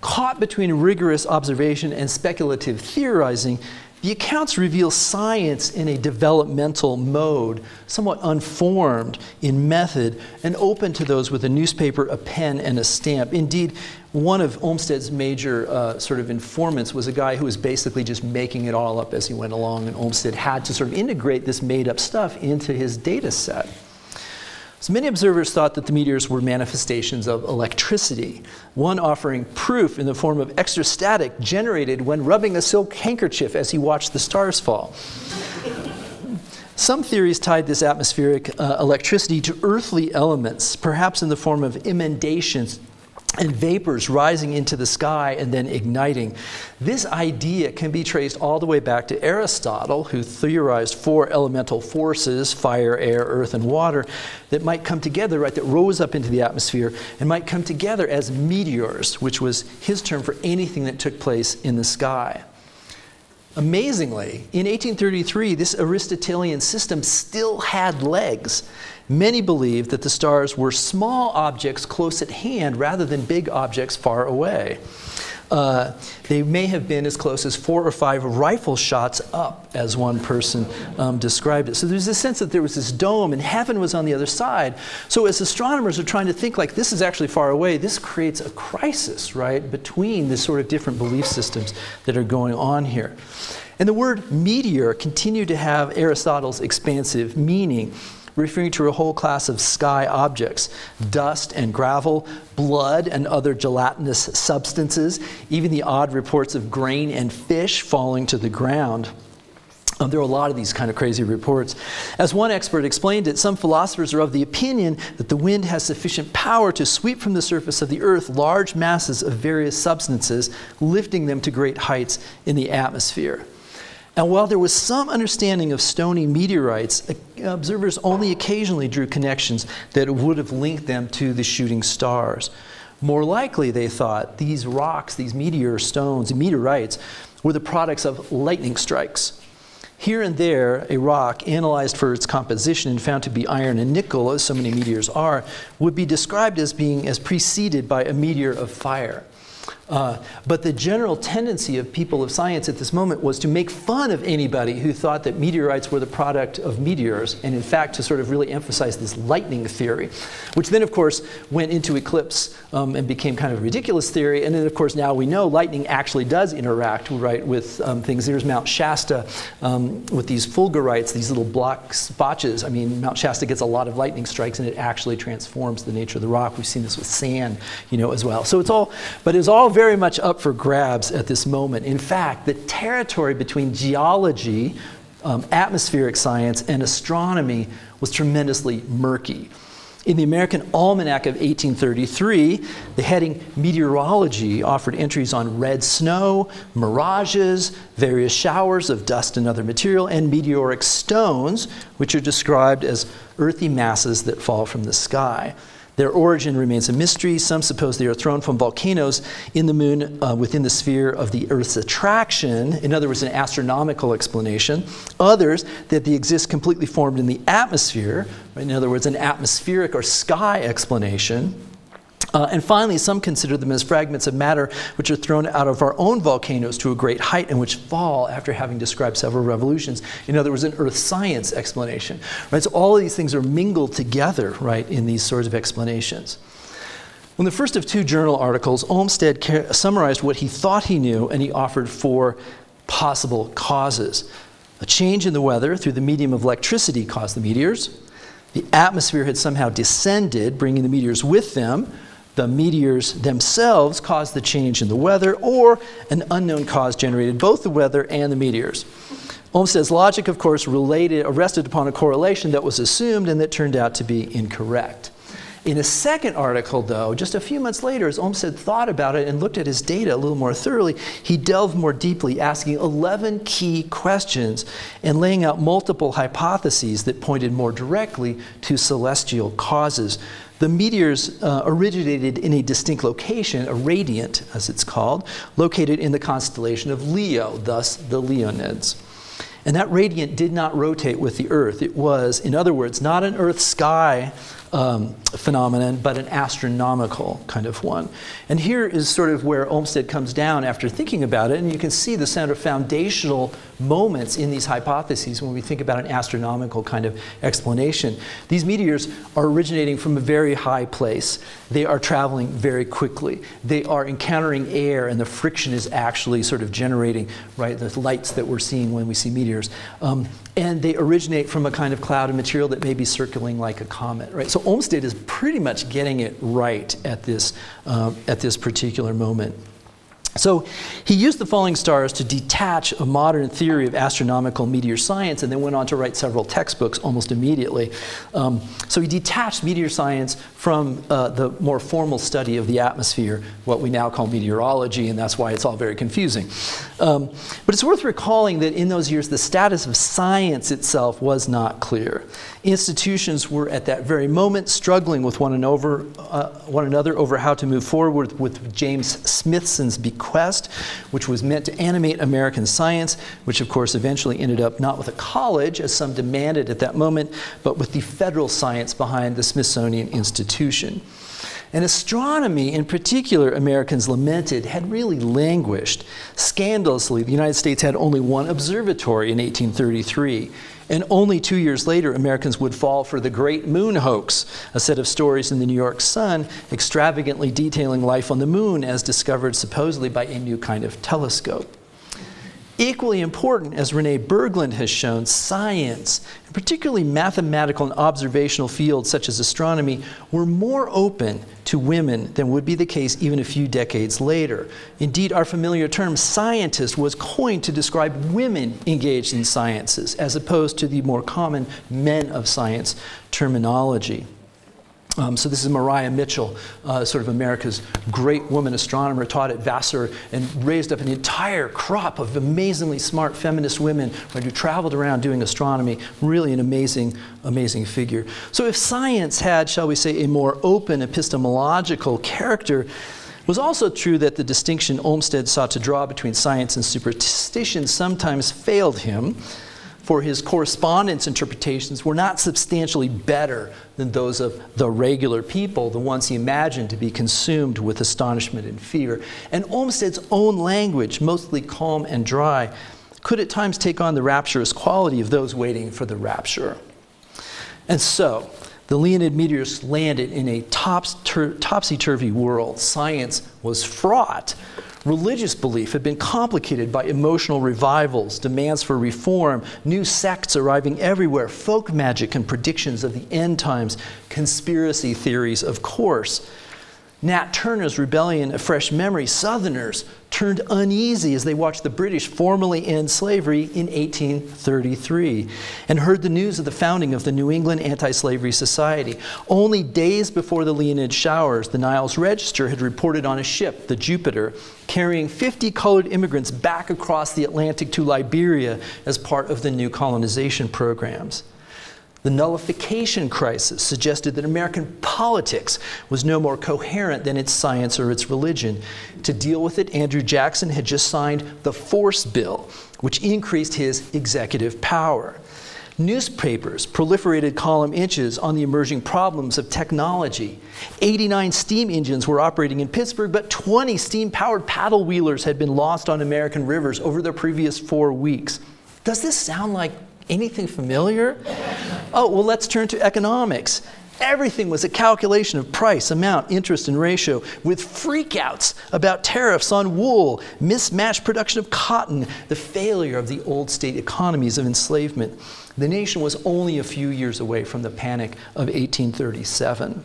Caught between rigorous observation and speculative theorizing, the accounts reveal science in a developmental mode, somewhat unformed in method, and open to those with a newspaper, a pen, and a stamp. Indeed, one of Olmsted's major uh, sort of informants was a guy who was basically just making it all up as he went along, and Olmsted had to sort of integrate this made up stuff into his data set. So many observers thought that the meteors were manifestations of electricity, one offering proof in the form of extrastatic generated when rubbing a silk handkerchief as he watched the stars fall. Some theories tied this atmospheric uh, electricity to earthly elements, perhaps in the form of emendations and vapors rising into the sky and then igniting. This idea can be traced all the way back to Aristotle, who theorized four elemental forces fire, air, earth, and water that might come together, right, that rose up into the atmosphere and might come together as meteors, which was his term for anything that took place in the sky. Amazingly, in 1833, this Aristotelian system still had legs. Many believed that the stars were small objects close at hand rather than big objects far away. Uh, they may have been as close as four or five rifle shots up, as one person um, described it. So there's this sense that there was this dome and heaven was on the other side. So as astronomers are trying to think like this is actually far away, this creates a crisis, right, between the sort of different belief systems that are going on here. And the word meteor continued to have Aristotle's expansive meaning referring to a whole class of sky objects dust and gravel, blood and other gelatinous substances, even the odd reports of grain and fish falling to the ground. Um, there are a lot of these kind of crazy reports. As one expert explained it, some philosophers are of the opinion that the wind has sufficient power to sweep from the surface of the earth large masses of various substances, lifting them to great heights in the atmosphere. And while there was some understanding of stony meteorites, uh, observers only occasionally drew connections that would have linked them to the shooting stars. More likely, they thought, these rocks, these meteor stones, meteorites, were the products of lightning strikes. Here and there, a rock, analyzed for its composition and found to be iron and nickel, as so many meteors are, would be described as being as preceded by a meteor of fire. Uh, but the general tendency of people of science at this moment was to make fun of anybody who thought that meteorites were the product of meteors, and in fact to sort of really emphasize this lightning theory, which then, of course, went into eclipse um, and became kind of a ridiculous theory. And then, of course, now we know lightning actually does interact, right, with um, things. There's Mount Shasta um, with these fulgurites, these little block spotches. I mean, Mount Shasta gets a lot of lightning strikes, and it actually transforms the nature of the rock. We've seen this with sand, you know, as well. So it's all, but it's all very much up for grabs at this moment. In fact, the territory between geology, um, atmospheric science, and astronomy was tremendously murky. In the American Almanac of 1833, the heading Meteorology offered entries on red snow, mirages, various showers of dust and other material, and meteoric stones, which are described as earthy masses that fall from the sky. Their origin remains a mystery. Some suppose they are thrown from volcanoes in the moon uh, within the sphere of the Earth's attraction, in other words, an astronomical explanation. Others, that they exist completely formed in the atmosphere, in other words, an atmospheric or sky explanation. Uh, and finally, some consider them as fragments of matter which are thrown out of our own volcanoes to a great height and which fall after having described several revolutions. In other words, an earth science explanation. Right? So all of these things are mingled together, right, in these sorts of explanations. In the first of two journal articles, Olmsted summarized what he thought he knew and he offered four possible causes. A change in the weather through the medium of electricity caused the meteors. The atmosphere had somehow descended, bringing the meteors with them the meteors themselves caused the change in the weather, or an unknown cause generated both the weather and the meteors. Olmsted's logic, of course, related, rested upon a correlation that was assumed and that turned out to be incorrect. In a second article, though, just a few months later, as Olmsted thought about it and looked at his data a little more thoroughly, he delved more deeply, asking 11 key questions and laying out multiple hypotheses that pointed more directly to celestial causes. The meteors uh, originated in a distinct location, a radiant, as it's called, located in the constellation of Leo, thus the Leonids. And that radiant did not rotate with the Earth. It was, in other words, not an Earth sky um, phenomenon, but an astronomical kind of one. And here is sort of where Olmsted comes down after thinking about it, and you can see the sort of foundational moments in these hypotheses when we think about an astronomical kind of explanation. These meteors are originating from a very high place. They are traveling very quickly. They are encountering air, and the friction is actually sort of generating right the lights that we're seeing when we see meteors. Um, and they originate from a kind of cloud of material that may be circling like a comet, right? So Olmsted is pretty much getting it right at this, uh, at this particular moment. So he used the falling stars to detach a modern theory of astronomical meteor science and then went on to write several textbooks almost immediately. Um, so he detached meteor science from uh, the more formal study of the atmosphere, what we now call meteorology, and that's why it's all very confusing. Um, but it's worth recalling that in those years, the status of science itself was not clear. Institutions were at that very moment struggling with one, over, uh, one another over how to move forward with James Smithson's bequest, which was meant to animate American science, which of course eventually ended up not with a college, as some demanded at that moment, but with the federal science behind the Smithsonian Institution. And astronomy, in particular, Americans lamented, had really languished. Scandalously, the United States had only one observatory in 1833. And only two years later, Americans would fall for the Great Moon Hoax, a set of stories in the New York Sun extravagantly detailing life on the moon as discovered supposedly by a new kind of telescope. Equally important, as Renée Bergland has shown, science, and particularly mathematical and observational fields such as astronomy, were more open to women than would be the case even a few decades later. Indeed, our familiar term scientist was coined to describe women engaged in sciences, as opposed to the more common men of science terminology. Um, so this is Maria Mitchell, uh, sort of America's great woman astronomer, taught at Vassar and raised up an entire crop of amazingly smart feminist women who traveled around doing astronomy. Really an amazing, amazing figure. So if science had, shall we say, a more open epistemological character, it was also true that the distinction Olmsted sought to draw between science and superstition sometimes failed him for his correspondence interpretations were not substantially better than those of the regular people, the ones he imagined to be consumed with astonishment and fear. And Olmsted's own language, mostly calm and dry, could at times take on the rapturous quality of those waiting for the rapture. And so, the Leonid meteors landed in a topsy turvy world. Science was fraught Religious belief had been complicated by emotional revivals, demands for reform, new sects arriving everywhere, folk magic and predictions of the end times, conspiracy theories, of course. Nat Turner's rebellion, a fresh memory, Southerners turned uneasy as they watched the British formally end slavery in 1833 and heard the news of the founding of the New England Anti Slavery Society. Only days before the Leonid showers, the Niles Register had reported on a ship, the Jupiter, carrying 50 colored immigrants back across the Atlantic to Liberia as part of the new colonization programs. The nullification crisis suggested that American politics was no more coherent than its science or its religion. To deal with it, Andrew Jackson had just signed the Force Bill, which increased his executive power. Newspapers proliferated column inches on the emerging problems of technology. 89 steam engines were operating in Pittsburgh, but 20 steam powered paddle wheelers had been lost on American rivers over the previous four weeks. Does this sound like anything familiar? Oh, well, let's turn to economics. Everything was a calculation of price, amount, interest, and ratio, with freakouts about tariffs on wool, mismatched production of cotton, the failure of the old state economies of enslavement. The nation was only a few years away from the panic of 1837.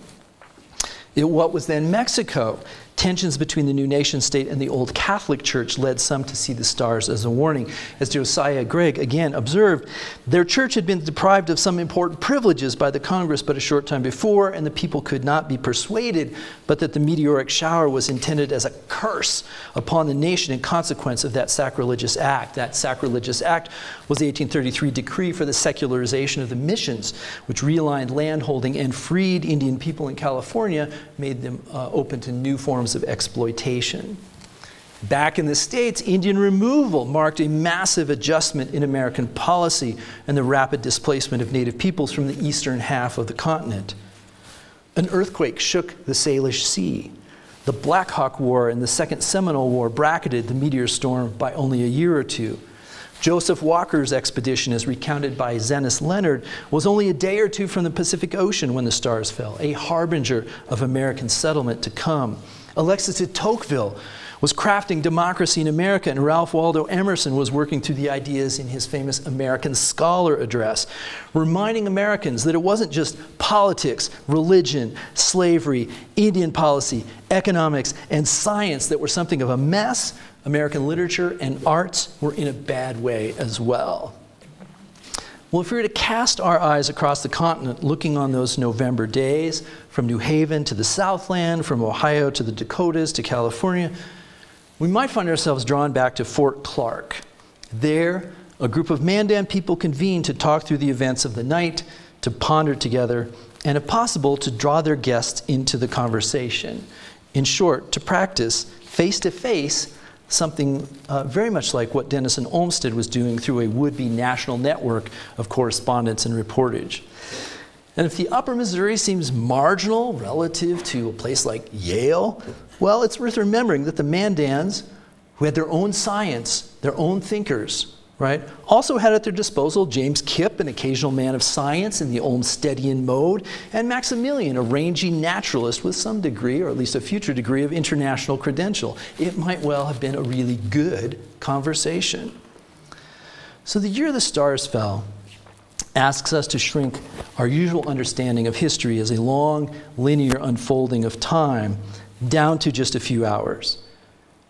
It, what was then Mexico Tensions between the new nation state and the old Catholic Church led some to see the stars as a warning. As Josiah Gregg again observed, their church had been deprived of some important privileges by the Congress but a short time before, and the people could not be persuaded but that the meteoric shower was intended as a curse upon the nation in consequence of that sacrilegious act. That sacrilegious act was the 1833 decree for the secularization of the missions, which realigned landholding and freed Indian people in California, made them uh, open to new forms forms of exploitation. Back in the States, Indian removal marked a massive adjustment in American policy and the rapid displacement of native peoples from the eastern half of the continent. An earthquake shook the Salish Sea. The Black Hawk War and the Second Seminole War bracketed the meteor storm by only a year or two. Joseph Walker's expedition, as recounted by Zenas Leonard, was only a day or two from the Pacific Ocean when the stars fell, a harbinger of American settlement to come. Alexis de Tocqueville was crafting democracy in America, and Ralph Waldo Emerson was working through the ideas in his famous American Scholar Address, reminding Americans that it wasn't just politics, religion, slavery, Indian policy, economics, and science that were something of a mess. American literature and arts were in a bad way as well. Well, if we were to cast our eyes across the continent, looking on those November days, from New Haven to the Southland, from Ohio to the Dakotas to California, we might find ourselves drawn back to Fort Clark. There, a group of Mandan people convened to talk through the events of the night, to ponder together, and if possible, to draw their guests into the conversation. In short, to practice face to face something uh, very much like what Denison Olmsted was doing through a would be national network of correspondence and reportage. And if the upper Missouri seems marginal relative to a place like Yale, well, it's worth remembering that the Mandans, who had their own science, their own thinkers, right? Also had at their disposal James Kipp, an occasional man of science in the Olmstedian mode, and Maximilian, a rangy naturalist with some degree, or at least a future degree, of international credential. It might well have been a really good conversation. So the year the stars fell asks us to shrink our usual understanding of history as a long, linear unfolding of time down to just a few hours.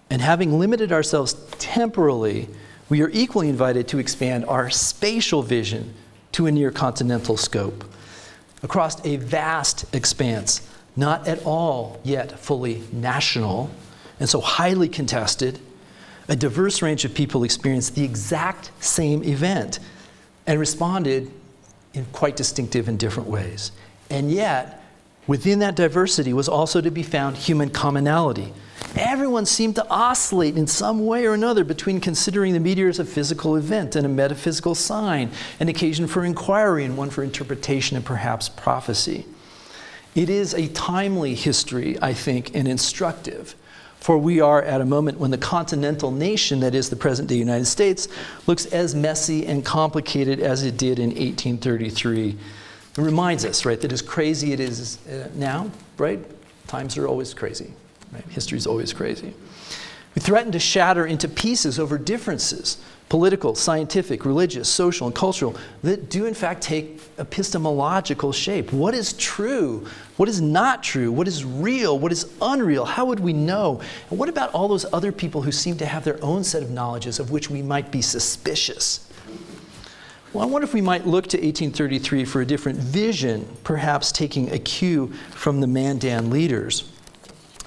And having limited ourselves temporally, we are equally invited to expand our spatial vision to a near continental scope across a vast expanse, not at all yet fully national, and so highly contested. A diverse range of people experienced the exact same event and responded in quite distinctive and different ways. And yet, within that diversity was also to be found human commonality Everyone seemed to oscillate in some way or another between considering the meteor as a physical event and a metaphysical sign, an occasion for inquiry and one for interpretation and perhaps prophecy. It is a timely history, I think, and instructive. For we are at a moment when the continental nation, that is the present day United States, looks as messy and complicated as it did in 1833. It reminds us, right, that as crazy it is uh, now, right, times are always crazy. Right? History is always crazy. We threaten to shatter into pieces over differences political, scientific, religious, social, and cultural that do, in fact, take epistemological shape. What is true? What is not true? What is real? What is unreal? How would we know? And what about all those other people who seem to have their own set of knowledges of which we might be suspicious? Well, I wonder if we might look to 1833 for a different vision, perhaps taking a cue from the Mandan leaders.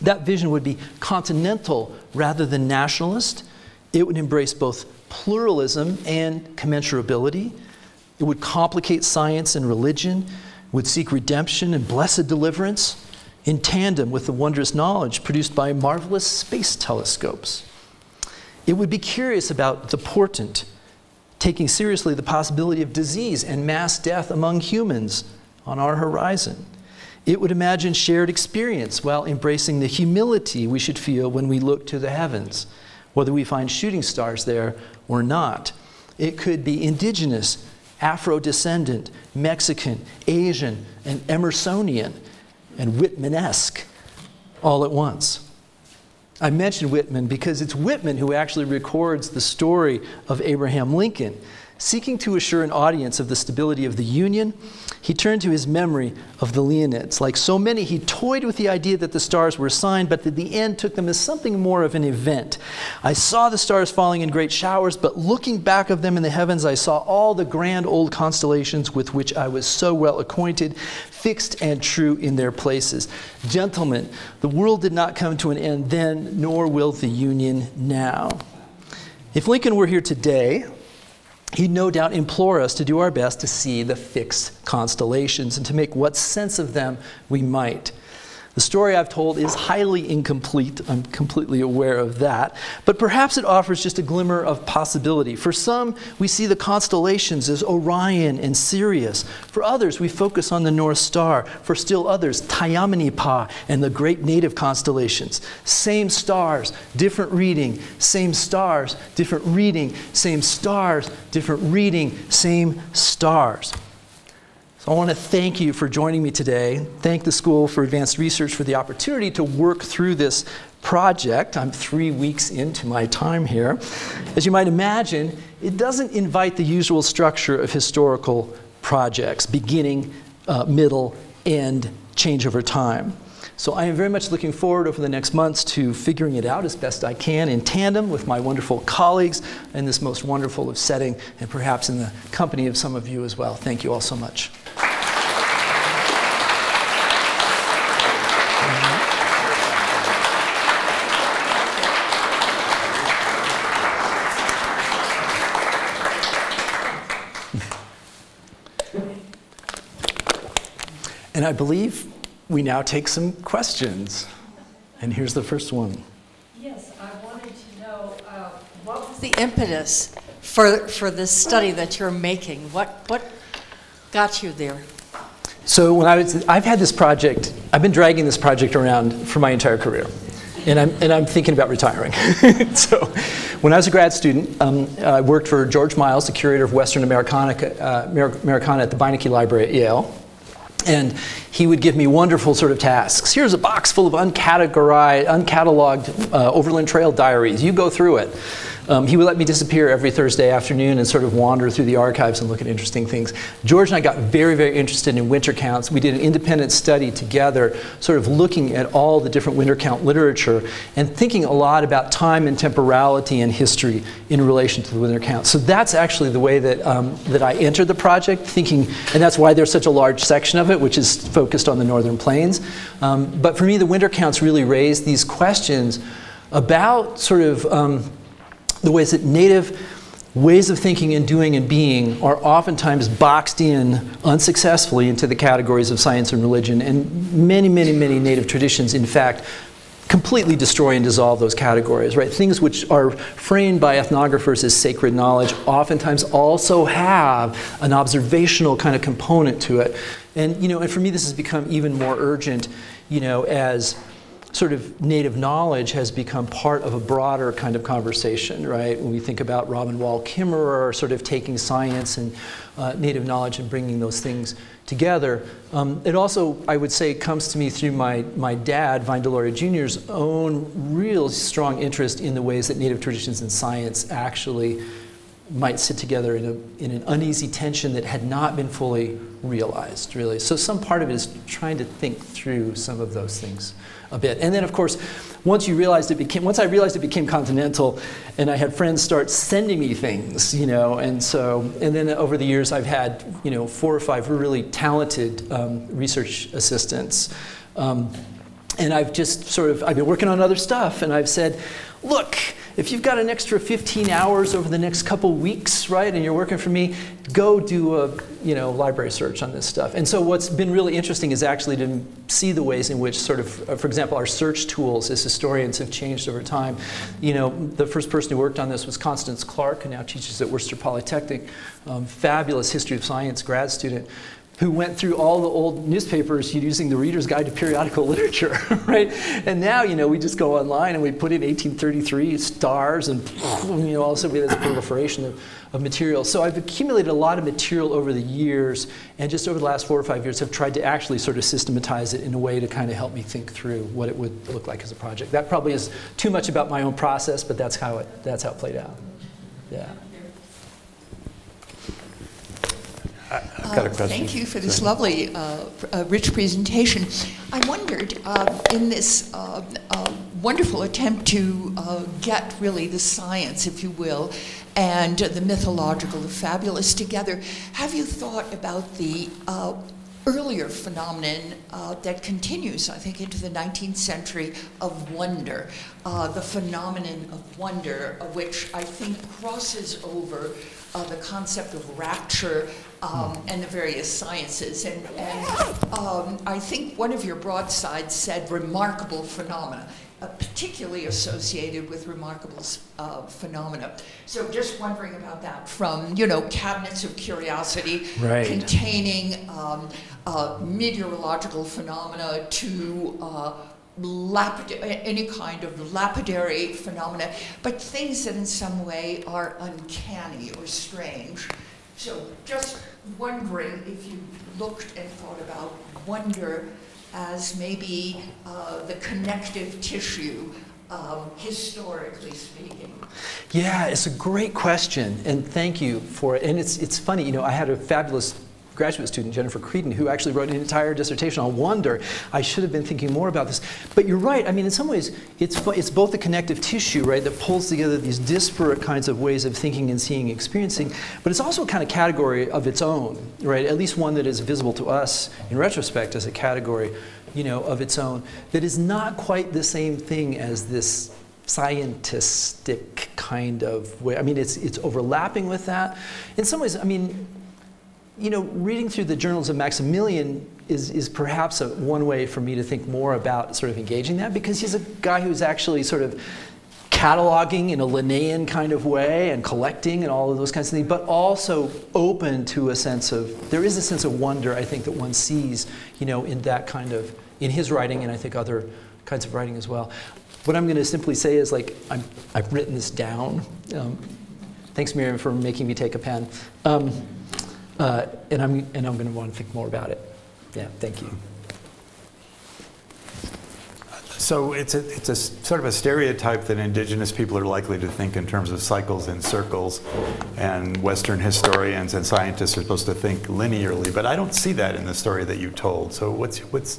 That vision would be continental rather than nationalist. It would embrace both pluralism and commensurability. It would complicate science and religion, would seek redemption and blessed deliverance in tandem with the wondrous knowledge produced by marvelous space telescopes. It would be curious about the portent, taking seriously the possibility of disease and mass death among humans on our horizon. It would imagine shared experience while embracing the humility we should feel when we look to the heavens, whether we find shooting stars there or not. It could be indigenous, Afro descendant, Mexican, Asian, and Emersonian, and Whitmanesque all at once. I mentioned Whitman because it's Whitman who actually records the story of Abraham Lincoln. Seeking to assure an audience of the stability of the Union, he turned to his memory of the Leonids. Like so many, he toyed with the idea that the stars were a sign, but at the end took them as something more of an event. I saw the stars falling in great showers, but looking back of them in the heavens, I saw all the grand old constellations with which I was so well acquainted, fixed and true in their places. Gentlemen, the world did not come to an end then, nor will the Union now. If Lincoln were here today, he'd no doubt implore us to do our best to see the fixed constellations and to make what sense of them we might. The story I've told is highly incomplete. I'm completely aware of that. But perhaps it offers just a glimmer of possibility. For some, we see the constellations as Orion and Sirius. For others, we focus on the North Star. For still others, Tyamenipa and the great native constellations. Same stars, different reading. Same stars, different reading. Same stars, different reading. Same stars. So I want to thank you for joining me today. Thank the School for Advanced Research for the opportunity to work through this project. I'm three weeks into my time here. As you might imagine, it doesn't invite the usual structure of historical projects beginning, uh, middle, end, change over time. So I am very much looking forward over the next months to figuring it out as best I can in tandem with my wonderful colleagues in this most wonderful of setting and perhaps in the company of some of you as well. Thank you all so much. And I believe we now take some questions. And here's the first one. Yes, I wanted to know uh, what was the impetus for, for this study that you're making? What, what got you there? So when I was, I've had this project, I've been dragging this project around for my entire career. And I'm, and I'm thinking about retiring. *laughs* so when I was a grad student, um, I worked for George Miles, the curator of Western Americana, uh, Americana at the Beinecke Library at Yale. And he would give me wonderful sort of tasks. Here's a box full of uncategorized, uncatalogued uh, Overland Trail diaries. You go through it. Um, he would let me disappear every Thursday afternoon and sort of wander through the archives and look at interesting things. George and I got very, very interested in winter counts. We did an independent study together, sort of looking at all the different winter count literature and thinking a lot about time and temporality and history in relation to the winter count. So that's actually the way that, um, that I entered the project, thinking, and that's why there's such a large section of it, which is focused on the northern plains. Um, but for me, the winter counts really raised these questions about sort of um, the ways that native ways of thinking and doing and being are oftentimes boxed in unsuccessfully into the categories of science and religion. And many, many, many native traditions, in fact, completely destroy and dissolve those categories, right? Things which are framed by ethnographers as sacred knowledge oftentimes also have an observational kind of component to it. And, you know, and for me, this has become even more urgent, you know, as sort of native knowledge has become part of a broader kind of conversation, right? When we think about Robin Wall Kimmerer sort of taking science and uh, native knowledge and bringing those things together. Um, it also, I would say, comes to me through my, my dad, Vine Deloria Jr.'s own real strong interest in the ways that native traditions and science actually might sit together in, a, in an uneasy tension that had not been fully realized, really. So some part of it is trying to think through some of those things a bit. And then, of course, once you realized it became, once I realized it became continental, and I had friends start sending me things, you know, and so, and then over the years, I've had, you know, four or five really talented um, research assistants. Um, and I've just sort of, I've been working on other stuff, and I've said, look, if you've got an extra 15 hours over the next couple weeks, right, and you're working for me, go do a you know library search on this stuff. And so what's been really interesting is actually to see the ways in which sort of, uh, for example, our search tools as historians have changed over time. You know, the first person who worked on this was Constance Clark, who now teaches at Worcester Polytechnic, um, fabulous history of science grad student who went through all the old newspapers using the Reader's Guide to Periodical *laughs* Literature, right? And now, you know, we just go online and we put in 1833 stars and, you know, all of a sudden we have this proliferation of, of material. So I've accumulated a lot of material over the years and just over the last four or five years have tried to actually sort of systematize it in a way to kind of help me think through what it would look like as a project. That probably is too much about my own process, but that's how it, that's how it played out. Yeah. I've got a Uh, question. Thank you for this lovely, uh, uh, rich presentation. I wondered, uh, in this uh, uh, wonderful attempt to uh, get really the science, if you will, and the mythological, the fabulous together, have you thought about the uh, earlier phenomenon uh, that continues, I think, into the 19th century of wonder, uh, the phenomenon of wonder, which I think crosses over uh, the concept of rapture um, and the various sciences. And, and um, I think one of your broadsides said remarkable phenomena. Uh, particularly associated with remarkable uh, phenomena. So just wondering about that from, you know, cabinets of curiosity Right. containing um, uh, meteorological phenomena to uh, lapid- any kind of lapidary phenomena, but things that in some way are uncanny or strange. So just wondering if you looked and thought about wonder as maybe uh, the connective tissue, um, historically speaking. Yeah, it's a great question, and thank you for it. And it's, it's funny, you know, I had a fabulous graduate student, Jennifer Creedon, who actually wrote an entire dissertation on wonder. I should have been thinking more about this. But you're right, I mean, in some ways, it's, it's both the connective tissue, right, that pulls together these disparate kinds of ways of thinking and seeing experiencing, but it's also a kind of category of its own, right, at least one that is visible to us in retrospect as a category, you know, of its own, that is not quite the same thing as this scientistic kind of way. I mean, it's, it's overlapping with that. In some ways, I mean, you know, reading through the journals of Maximilian is, is perhaps a, one way for me to think more about sort of engaging that because he's a guy who's actually sort of cataloging in a Linnaean kind of way and collecting and all of those kinds of things, but also open to a sense of, there is a sense of wonder, I think, that one sees, you know, in that kind of, in his writing and I think other kinds of writing as well. What I'm going to simply say is like, I'm, I've written this down. Um, thanks, Miriam, for making me take a pen. Um, uh, and I'm, and I'm going to want to think more about it. Yeah, thank you. So it's a, it's a sort of a stereotype that indigenous people are likely to think in terms of cycles and circles, and Western historians and scientists are supposed to think linearly. But I don't see that in the story that you told. So what's what's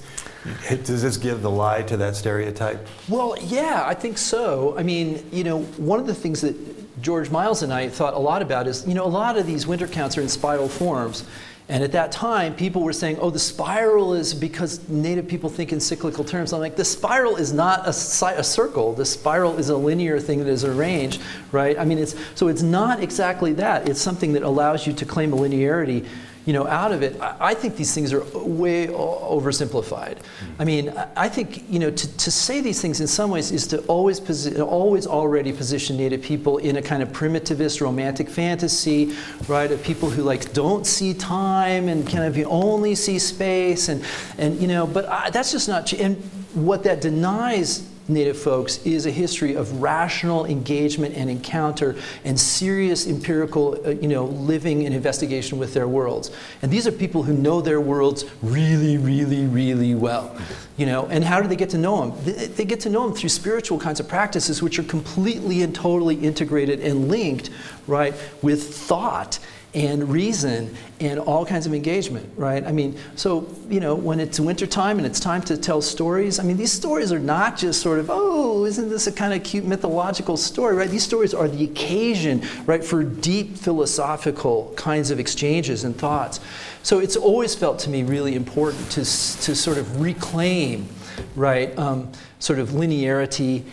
does this give the lie to that stereotype? Well, yeah, I think so. I mean, you know, one of the things that George Miles and I thought a lot about is, you know, a lot of these winter counts are in spiral forms. And at that time, people were saying, oh, the spiral is because Native people think in cyclical terms. I'm like, the spiral is not a, a circle. The spiral is a linear thing that is arranged, right? I mean, it's, so it's not exactly that. It's something that allows you to claim a linearity you know, out of it, I think these things are way o- oversimplified. Mm-hmm. I mean, I- think, you know, to, to say these things in some ways is to always, always already position Native people in a kind of primitivist romantic fantasy, right, of people who like don't see time and kind of you only see space and, and you know, but I, that's just not, and what that denies Native folks is a history of rational engagement and encounter and serious empirical, uh, you know, living and investigation with their worlds. And these are people who know their worlds really, really, really well. You know, and how do they get to know them? They, they get to know them through spiritual kinds of practices, which are completely and totally integrated and linked, right, with thought and reason and all kinds of engagement, right? I mean, so, you know, when it's wintertime and it's time to tell stories, I mean, these stories are not just sort of, oh, isn't this a kind of cute mythological story, right? These stories are the occasion, right, for deep philosophical kinds of exchanges and thoughts. So it's always felt to me really important to, to sort of reclaim, right, um, sort of linearity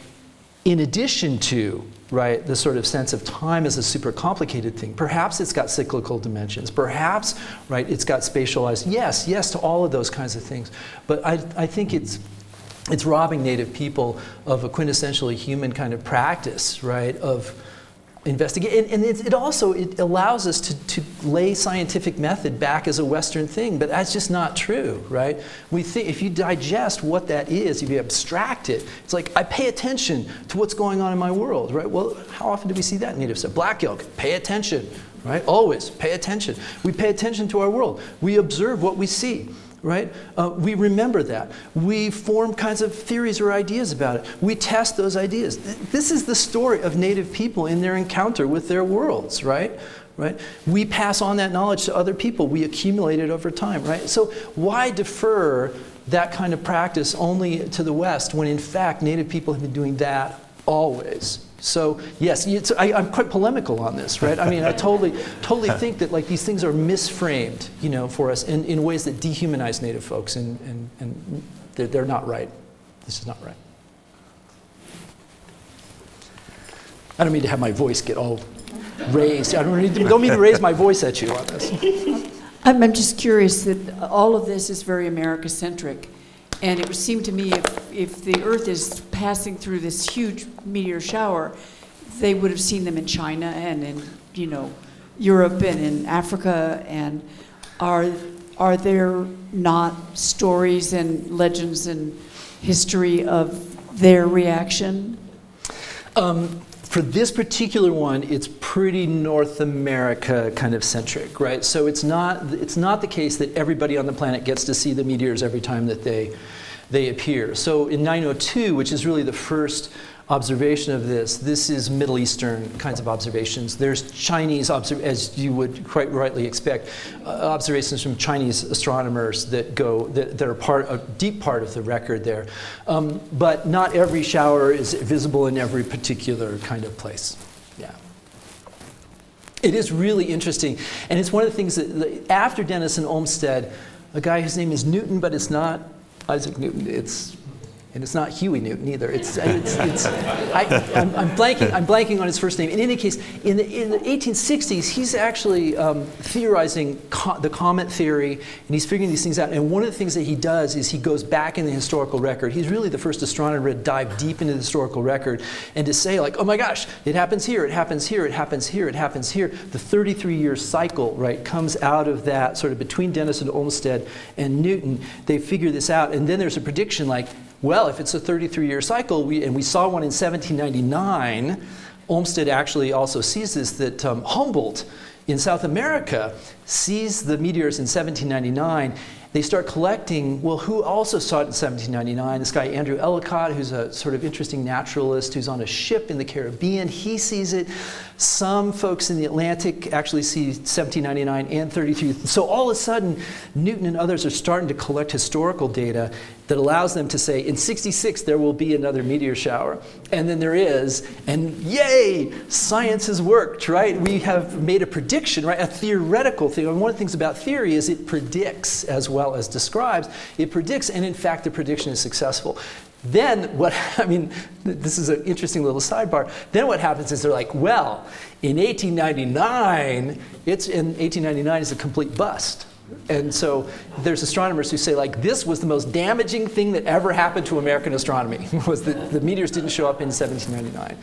in addition to right? The sort of sense of time as a super complicated thing. Perhaps it's got cyclical dimensions. Perhaps, right, it's got spatialized. Yes, yes to all of those kinds of things. But I, I think it's it's robbing native people of a quintessentially human kind of practice, right? Of investigate, and, and it, it also it allows us to, to lay scientific method back as a Western thing, but that's just not true, right? We think if you digest what that is, if you abstract it, it's like I pay attention to what's going on in my world, right? Well, how often do we see that in native stuff? Black elk, pay attention, right? Always pay attention. We pay attention to our world. We observe what we see right? Uh, we remember that. We form kinds of theories or ideas about it. We test those ideas. This is the story of native people in their encounter with their worlds, right? Right? We pass on that knowledge to other people. We accumulate it over time, right? So why defer that kind of practice only to the West when in fact native people have been doing that always? So yes, I, am quite polemical on this, right? I mean, I *laughs* totally, totally think that like these things are misframed, you know, for us in, in ways that dehumanize Native folks, and, and, and they're, they're not right. This is not right. I don't mean to have my voice get all raised. I don't, to, don't mean to raise my voice at you on this. *laughs* I'm, I'm just curious that all of this is very America-centric. And it would seem to me if, if the Earth is passing through this huge meteor shower, they would have seen them in China and in, you know, Europe and in Africa. And are, are there not stories and legends and history of their reaction? Um, for this particular one, it's pretty North America kind of centric, right? So it's not, it's not the case that everybody on the planet gets to see the meteors every time that they, they appear. So in 902, which is really the first observation of this, this is Middle Eastern kinds of observations. There's Chinese, as you would quite rightly expect, uh, observations from Chinese astronomers that go, that, that, are part, a deep part of the record there. Um, but not every shower is visible in every particular kind of place. Yeah. It is really interesting. And it's one of the things that, after Denison Olmsted, a guy whose name is Newton, but it's not Isaac Newton, it's and it's not Huey Newton either. It's, *laughs* it's, it's I, am blanking, I'm blanking on his first name. In any case, in the, in the 1860s, he's actually um, theorizing co the comet theory, and he's figuring these things out. And one of the things that he does is he goes back in the historical record. He's really the first astronomer to dive deep into the historical record and to say, like, oh my gosh, it happens here, it happens here, it happens here, it happens here. The 33-year cycle, right, comes out of that sort of between Denison Olmsted and Newton. They figure this out, and then there's a prediction like, well, if it's a 33-year cycle, we, and we saw one in 1799, Olmsted actually also sees this, that um, Humboldt in South America sees the meteors in 1799 they start collecting, well, who also saw it in 1799? This guy, Andrew Ellicott, who's a sort of interesting naturalist who's on a ship in the Caribbean, he sees it. Some folks in the Atlantic actually see 1799 and 33. So all of a sudden, Newton and others are starting to collect historical data that allows them to say, in 66, there will be another meteor shower. And then there is, and yay, science has worked, right? We have made a prediction, right? A theoretical thing. And one of the things about theory is it predicts as well as describes. It predicts, and in fact, the prediction is successful. Then what, *laughs* I mean, this is an interesting little sidebar. Then what happens is they're like, well, in 1899, it's in 1899 is a complete bust. And so there's astronomers who say like this was the most damaging thing that ever happened to American astronomy *laughs* was that the meteors didn't show up in 1799.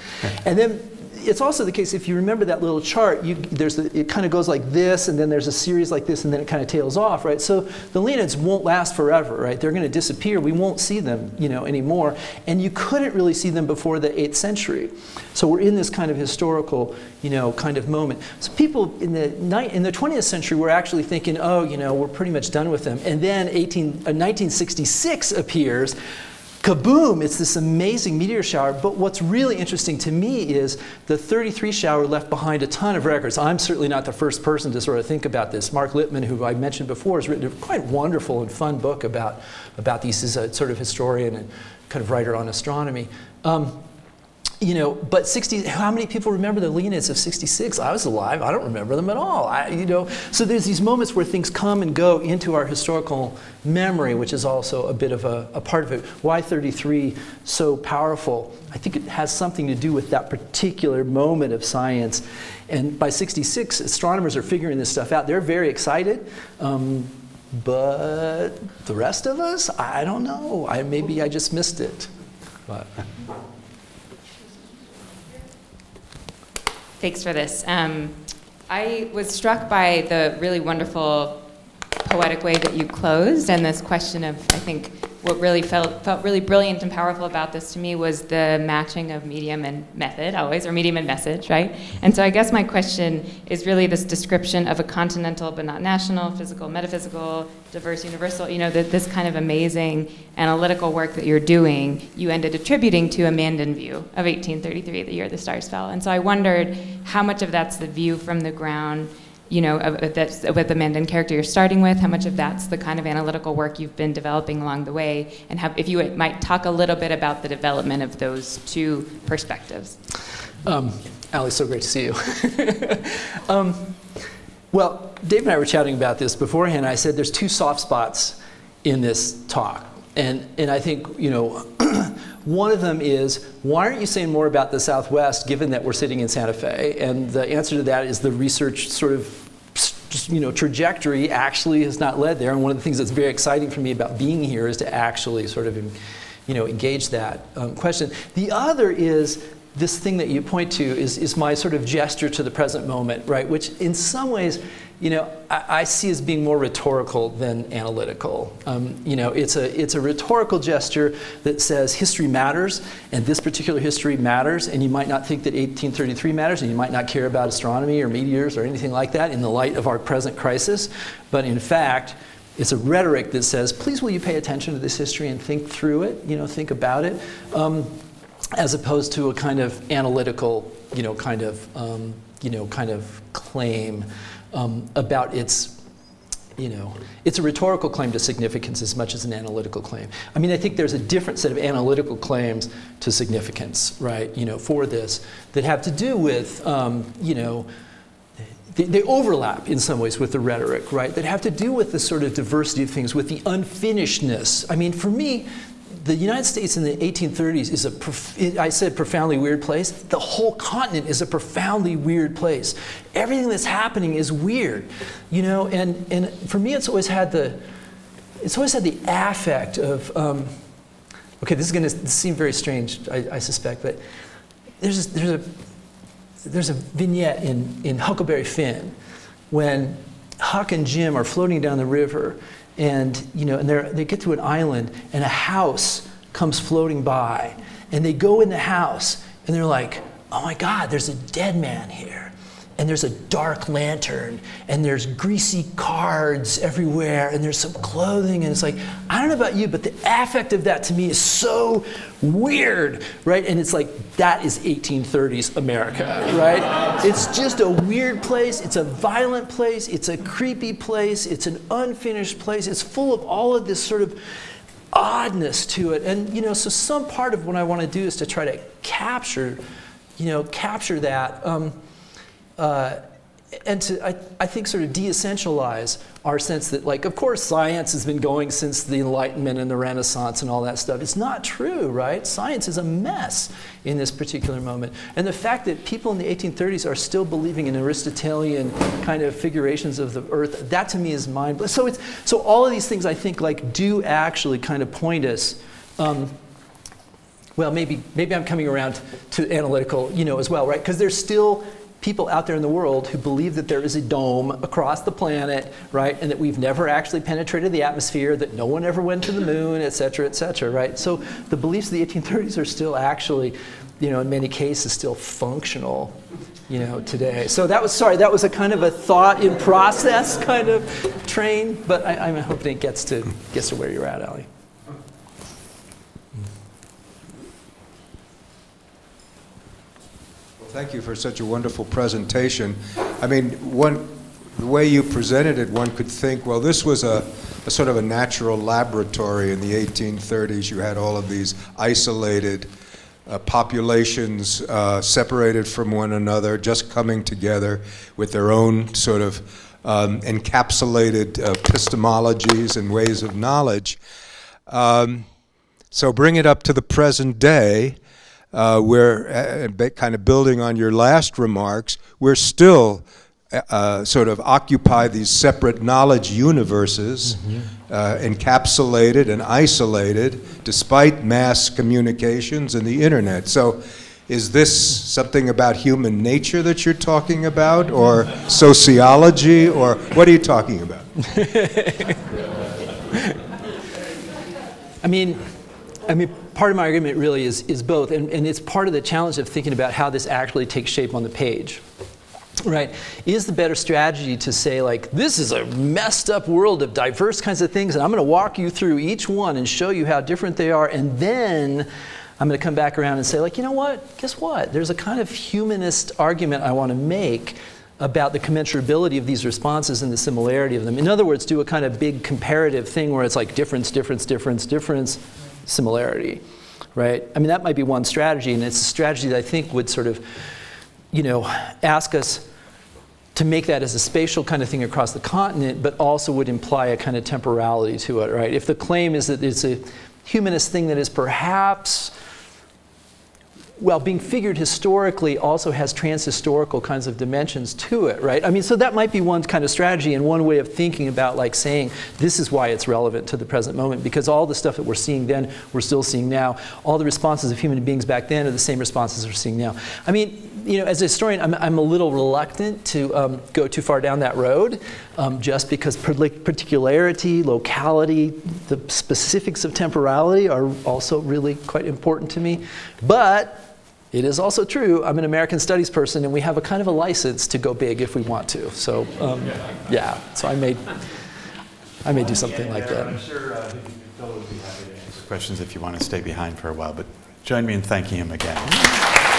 And then it's also the case if you remember that little chart, you, there's it kind of goes like this, and then there's a series like this, and then it kind of tails off, right? So the Leonids won't last forever, right? They're going to disappear. We won't see them, you know, anymore. And you couldn't really see them before the 8th century. So we're in this kind of historical, you know, kind of moment. So people in the in the 20th century were actually thinking, oh, you know, we're pretty much done with them. And then 18, uh, 1966 appears kaboom, it's this amazing meteor shower. But what's really interesting to me is the 33 shower left behind a ton of records. I'm certainly not the first person to sort of think about this. Mark Littmann, who I mentioned before, has written a quite wonderful and fun book about, about these. He's a sort of historian and kind of writer on astronomy. Um, you know, but 60, how many people remember the Leonids of 66? I was alive. I don't remember them at all. I, you know, so there's these moments where things come and go into our historical memory, which is also a bit of a, a part of it. Why 33 so powerful? I think it has something to do with that particular moment of science. And by 66, astronomers are figuring this stuff out. They're very excited. Um, but the rest of us, I don't know. I, maybe I just missed it. But. Thanks for this. Um, I was struck by the really wonderful poetic way that you closed and this question of, I think, what really felt, felt really brilliant and powerful about this to me was the matching of medium and method, always, or medium and message, right? And so I guess my question is really this description of a continental but not national, physical, metaphysical, diverse, universal, you know, that this kind of amazing analytical work that you're doing, you ended attributing to a Mandan view of 1833, the year the stars fell. And so I wondered how much of that's the view from the ground you know, with the Mandan character you're starting with, how much of that's the kind of analytical work you've been developing along the way, and how, if you might talk a little bit about the development of those two perspectives. Um, Ali, so great to see you. *laughs* um, well, Dave and I were chatting about this beforehand. I said there's two soft spots in this talk. And, and I think, you know, *clears throat* one of them is, why aren't you saying more about the Southwest given that we're sitting in Santa Fe? And the answer to that is the research sort of you know, trajectory actually has not led there. And one of the things that's very exciting for me about being here is to actually sort of, you know, engage that um, question. The other is this thing that you point to is, is my sort of gesture to the present moment, right? Which in some ways, you know, I, I see as being more rhetorical than analytical. Um, you know, it's a, it's a rhetorical gesture that says history matters, and this particular history matters, and you might not think that 1833 matters, and you might not care about astronomy or meteors or anything like that in the light of our present crisis, but in fact, it's a rhetoric that says, please will you pay attention to this history and think through it, you know, think about it, um, as opposed to a kind of analytical, you know, kind of, um, you know, kind of claim um, about its you know, it's a rhetorical claim to significance as much as an analytical claim. I mean, I think there's a different set of analytical claims to significance, right, you know, for this that have to do with, um, you know, they, they, overlap in some ways with the rhetoric, right, that have to do with the sort of diversity of things, with the unfinishedness. I mean, for me, the United States in the 1830s is a, I said profoundly weird place. The whole continent is a profoundly weird place. Everything that's happening is weird, you know, and, and for me it's always had the, it's always had the affect of, um, okay, this is going to seem very strange, I, I suspect, but there's a, there's a, there's a vignette in, in Huckleberry Finn when Huck and Jim are floating down the river and you know, and they get to an island, and a house comes floating by, and they go in the house, and they're like, "Oh my God, there's a dead man here." And there's a dark lantern and there's greasy cards everywhere and there's some clothing and it's like i don't know about you but the affect of that to me is so weird right? And it's like that is 1830s america right? It's just a weird place. It's a violent place. It's a creepy place. It's an unfinished place. It's full of all of this sort of oddness to it. And you know so some part of what i want to do is to try to capture you know capture that. Um, uh, and to, I, I think, sort of de-essentialize our sense that, like, of course, science has been going since the Enlightenment and the Renaissance and all that stuff. It's not true, right? Science is a mess in this particular moment. And the fact that people in the 1830s are still believing in Aristotelian kind of figurations of the earth, that to me is mind blowing. So, it's, so all of these things, I think, like, do actually kind of point us um, well, maybe, maybe I'm coming around to analytical, you know, as well, right? Because there's still people out there in the world who believe that there is a dome across the planet, right, and that we've never actually penetrated the atmosphere, that no one ever went to the moon, et cetera, et cetera, right? So the beliefs of the 1830s are still actually, you know, in many cases, still functional, you know, today. So that was, sorry, that was a kind of a thought in process kind of train, but I, I'm hoping it gets to, gets to where you're at, Ali. Thank you for such a wonderful presentation. I mean, one, the way you presented it, one could think, well, this was a, a, sort of a natural laboratory in the 1830s. You had all of these isolated uh, populations uh, separated from one another, just coming together with their own sort of um, encapsulated uh, epistemologies and ways of knowledge. Um, so bring it up to the present day, uh, where, uh, kind of building on your last remarks, we're still uh, uh, sort of occupy these separate knowledge universes, uh, encapsulated and isolated, despite mass communications and the internet. So, is this something about human nature that you're talking about, or sociology, or what are you talking about? *laughs* I mean, I mean, part of my argument really is, is both, and, and it's part of the challenge of thinking about how this actually takes shape on the page. Right? Is the better strategy to say, like, this is a messed up world of diverse kinds of things, and I'm going to walk you through each one and show you how different they are, and then I'm going to come back around and say, like, you know what? Guess what? There's a kind of humanist argument I want to make about the commensurability of these responses and the similarity of them. In other words, do a kind of big comparative thing where it's like difference, difference, difference, difference, similarity, right? I mean, that might be one strategy, and it's a strategy that I think would sort of, you know, ask us to make that as a spatial kind of thing across the continent, but also would imply a kind of temporality to it, right? If the claim is that it's a humanist thing that is perhaps well, being figured historically also has transhistorical kinds of dimensions to it, right? I mean, so that might be one kind of strategy and one way of thinking about like saying this is why it's relevant to the present moment because all the stuff that we're seeing then we're still seeing now. All the responses of human beings back then are the same responses we're seeing now. I mean, you know, as a historian, I'm, I'm a little reluctant to um, go too far down that road um, just because particularity, locality, the specifics of temporality are also really quite important to me. But it is also true, I'm an American studies person, and we have a kind of a license to go big if we want to. So, um, yeah, so I may, I may do something like that. I'm sure uh, would be happy to answer. Questions if you want to stay behind for a while, but join me in thanking him again.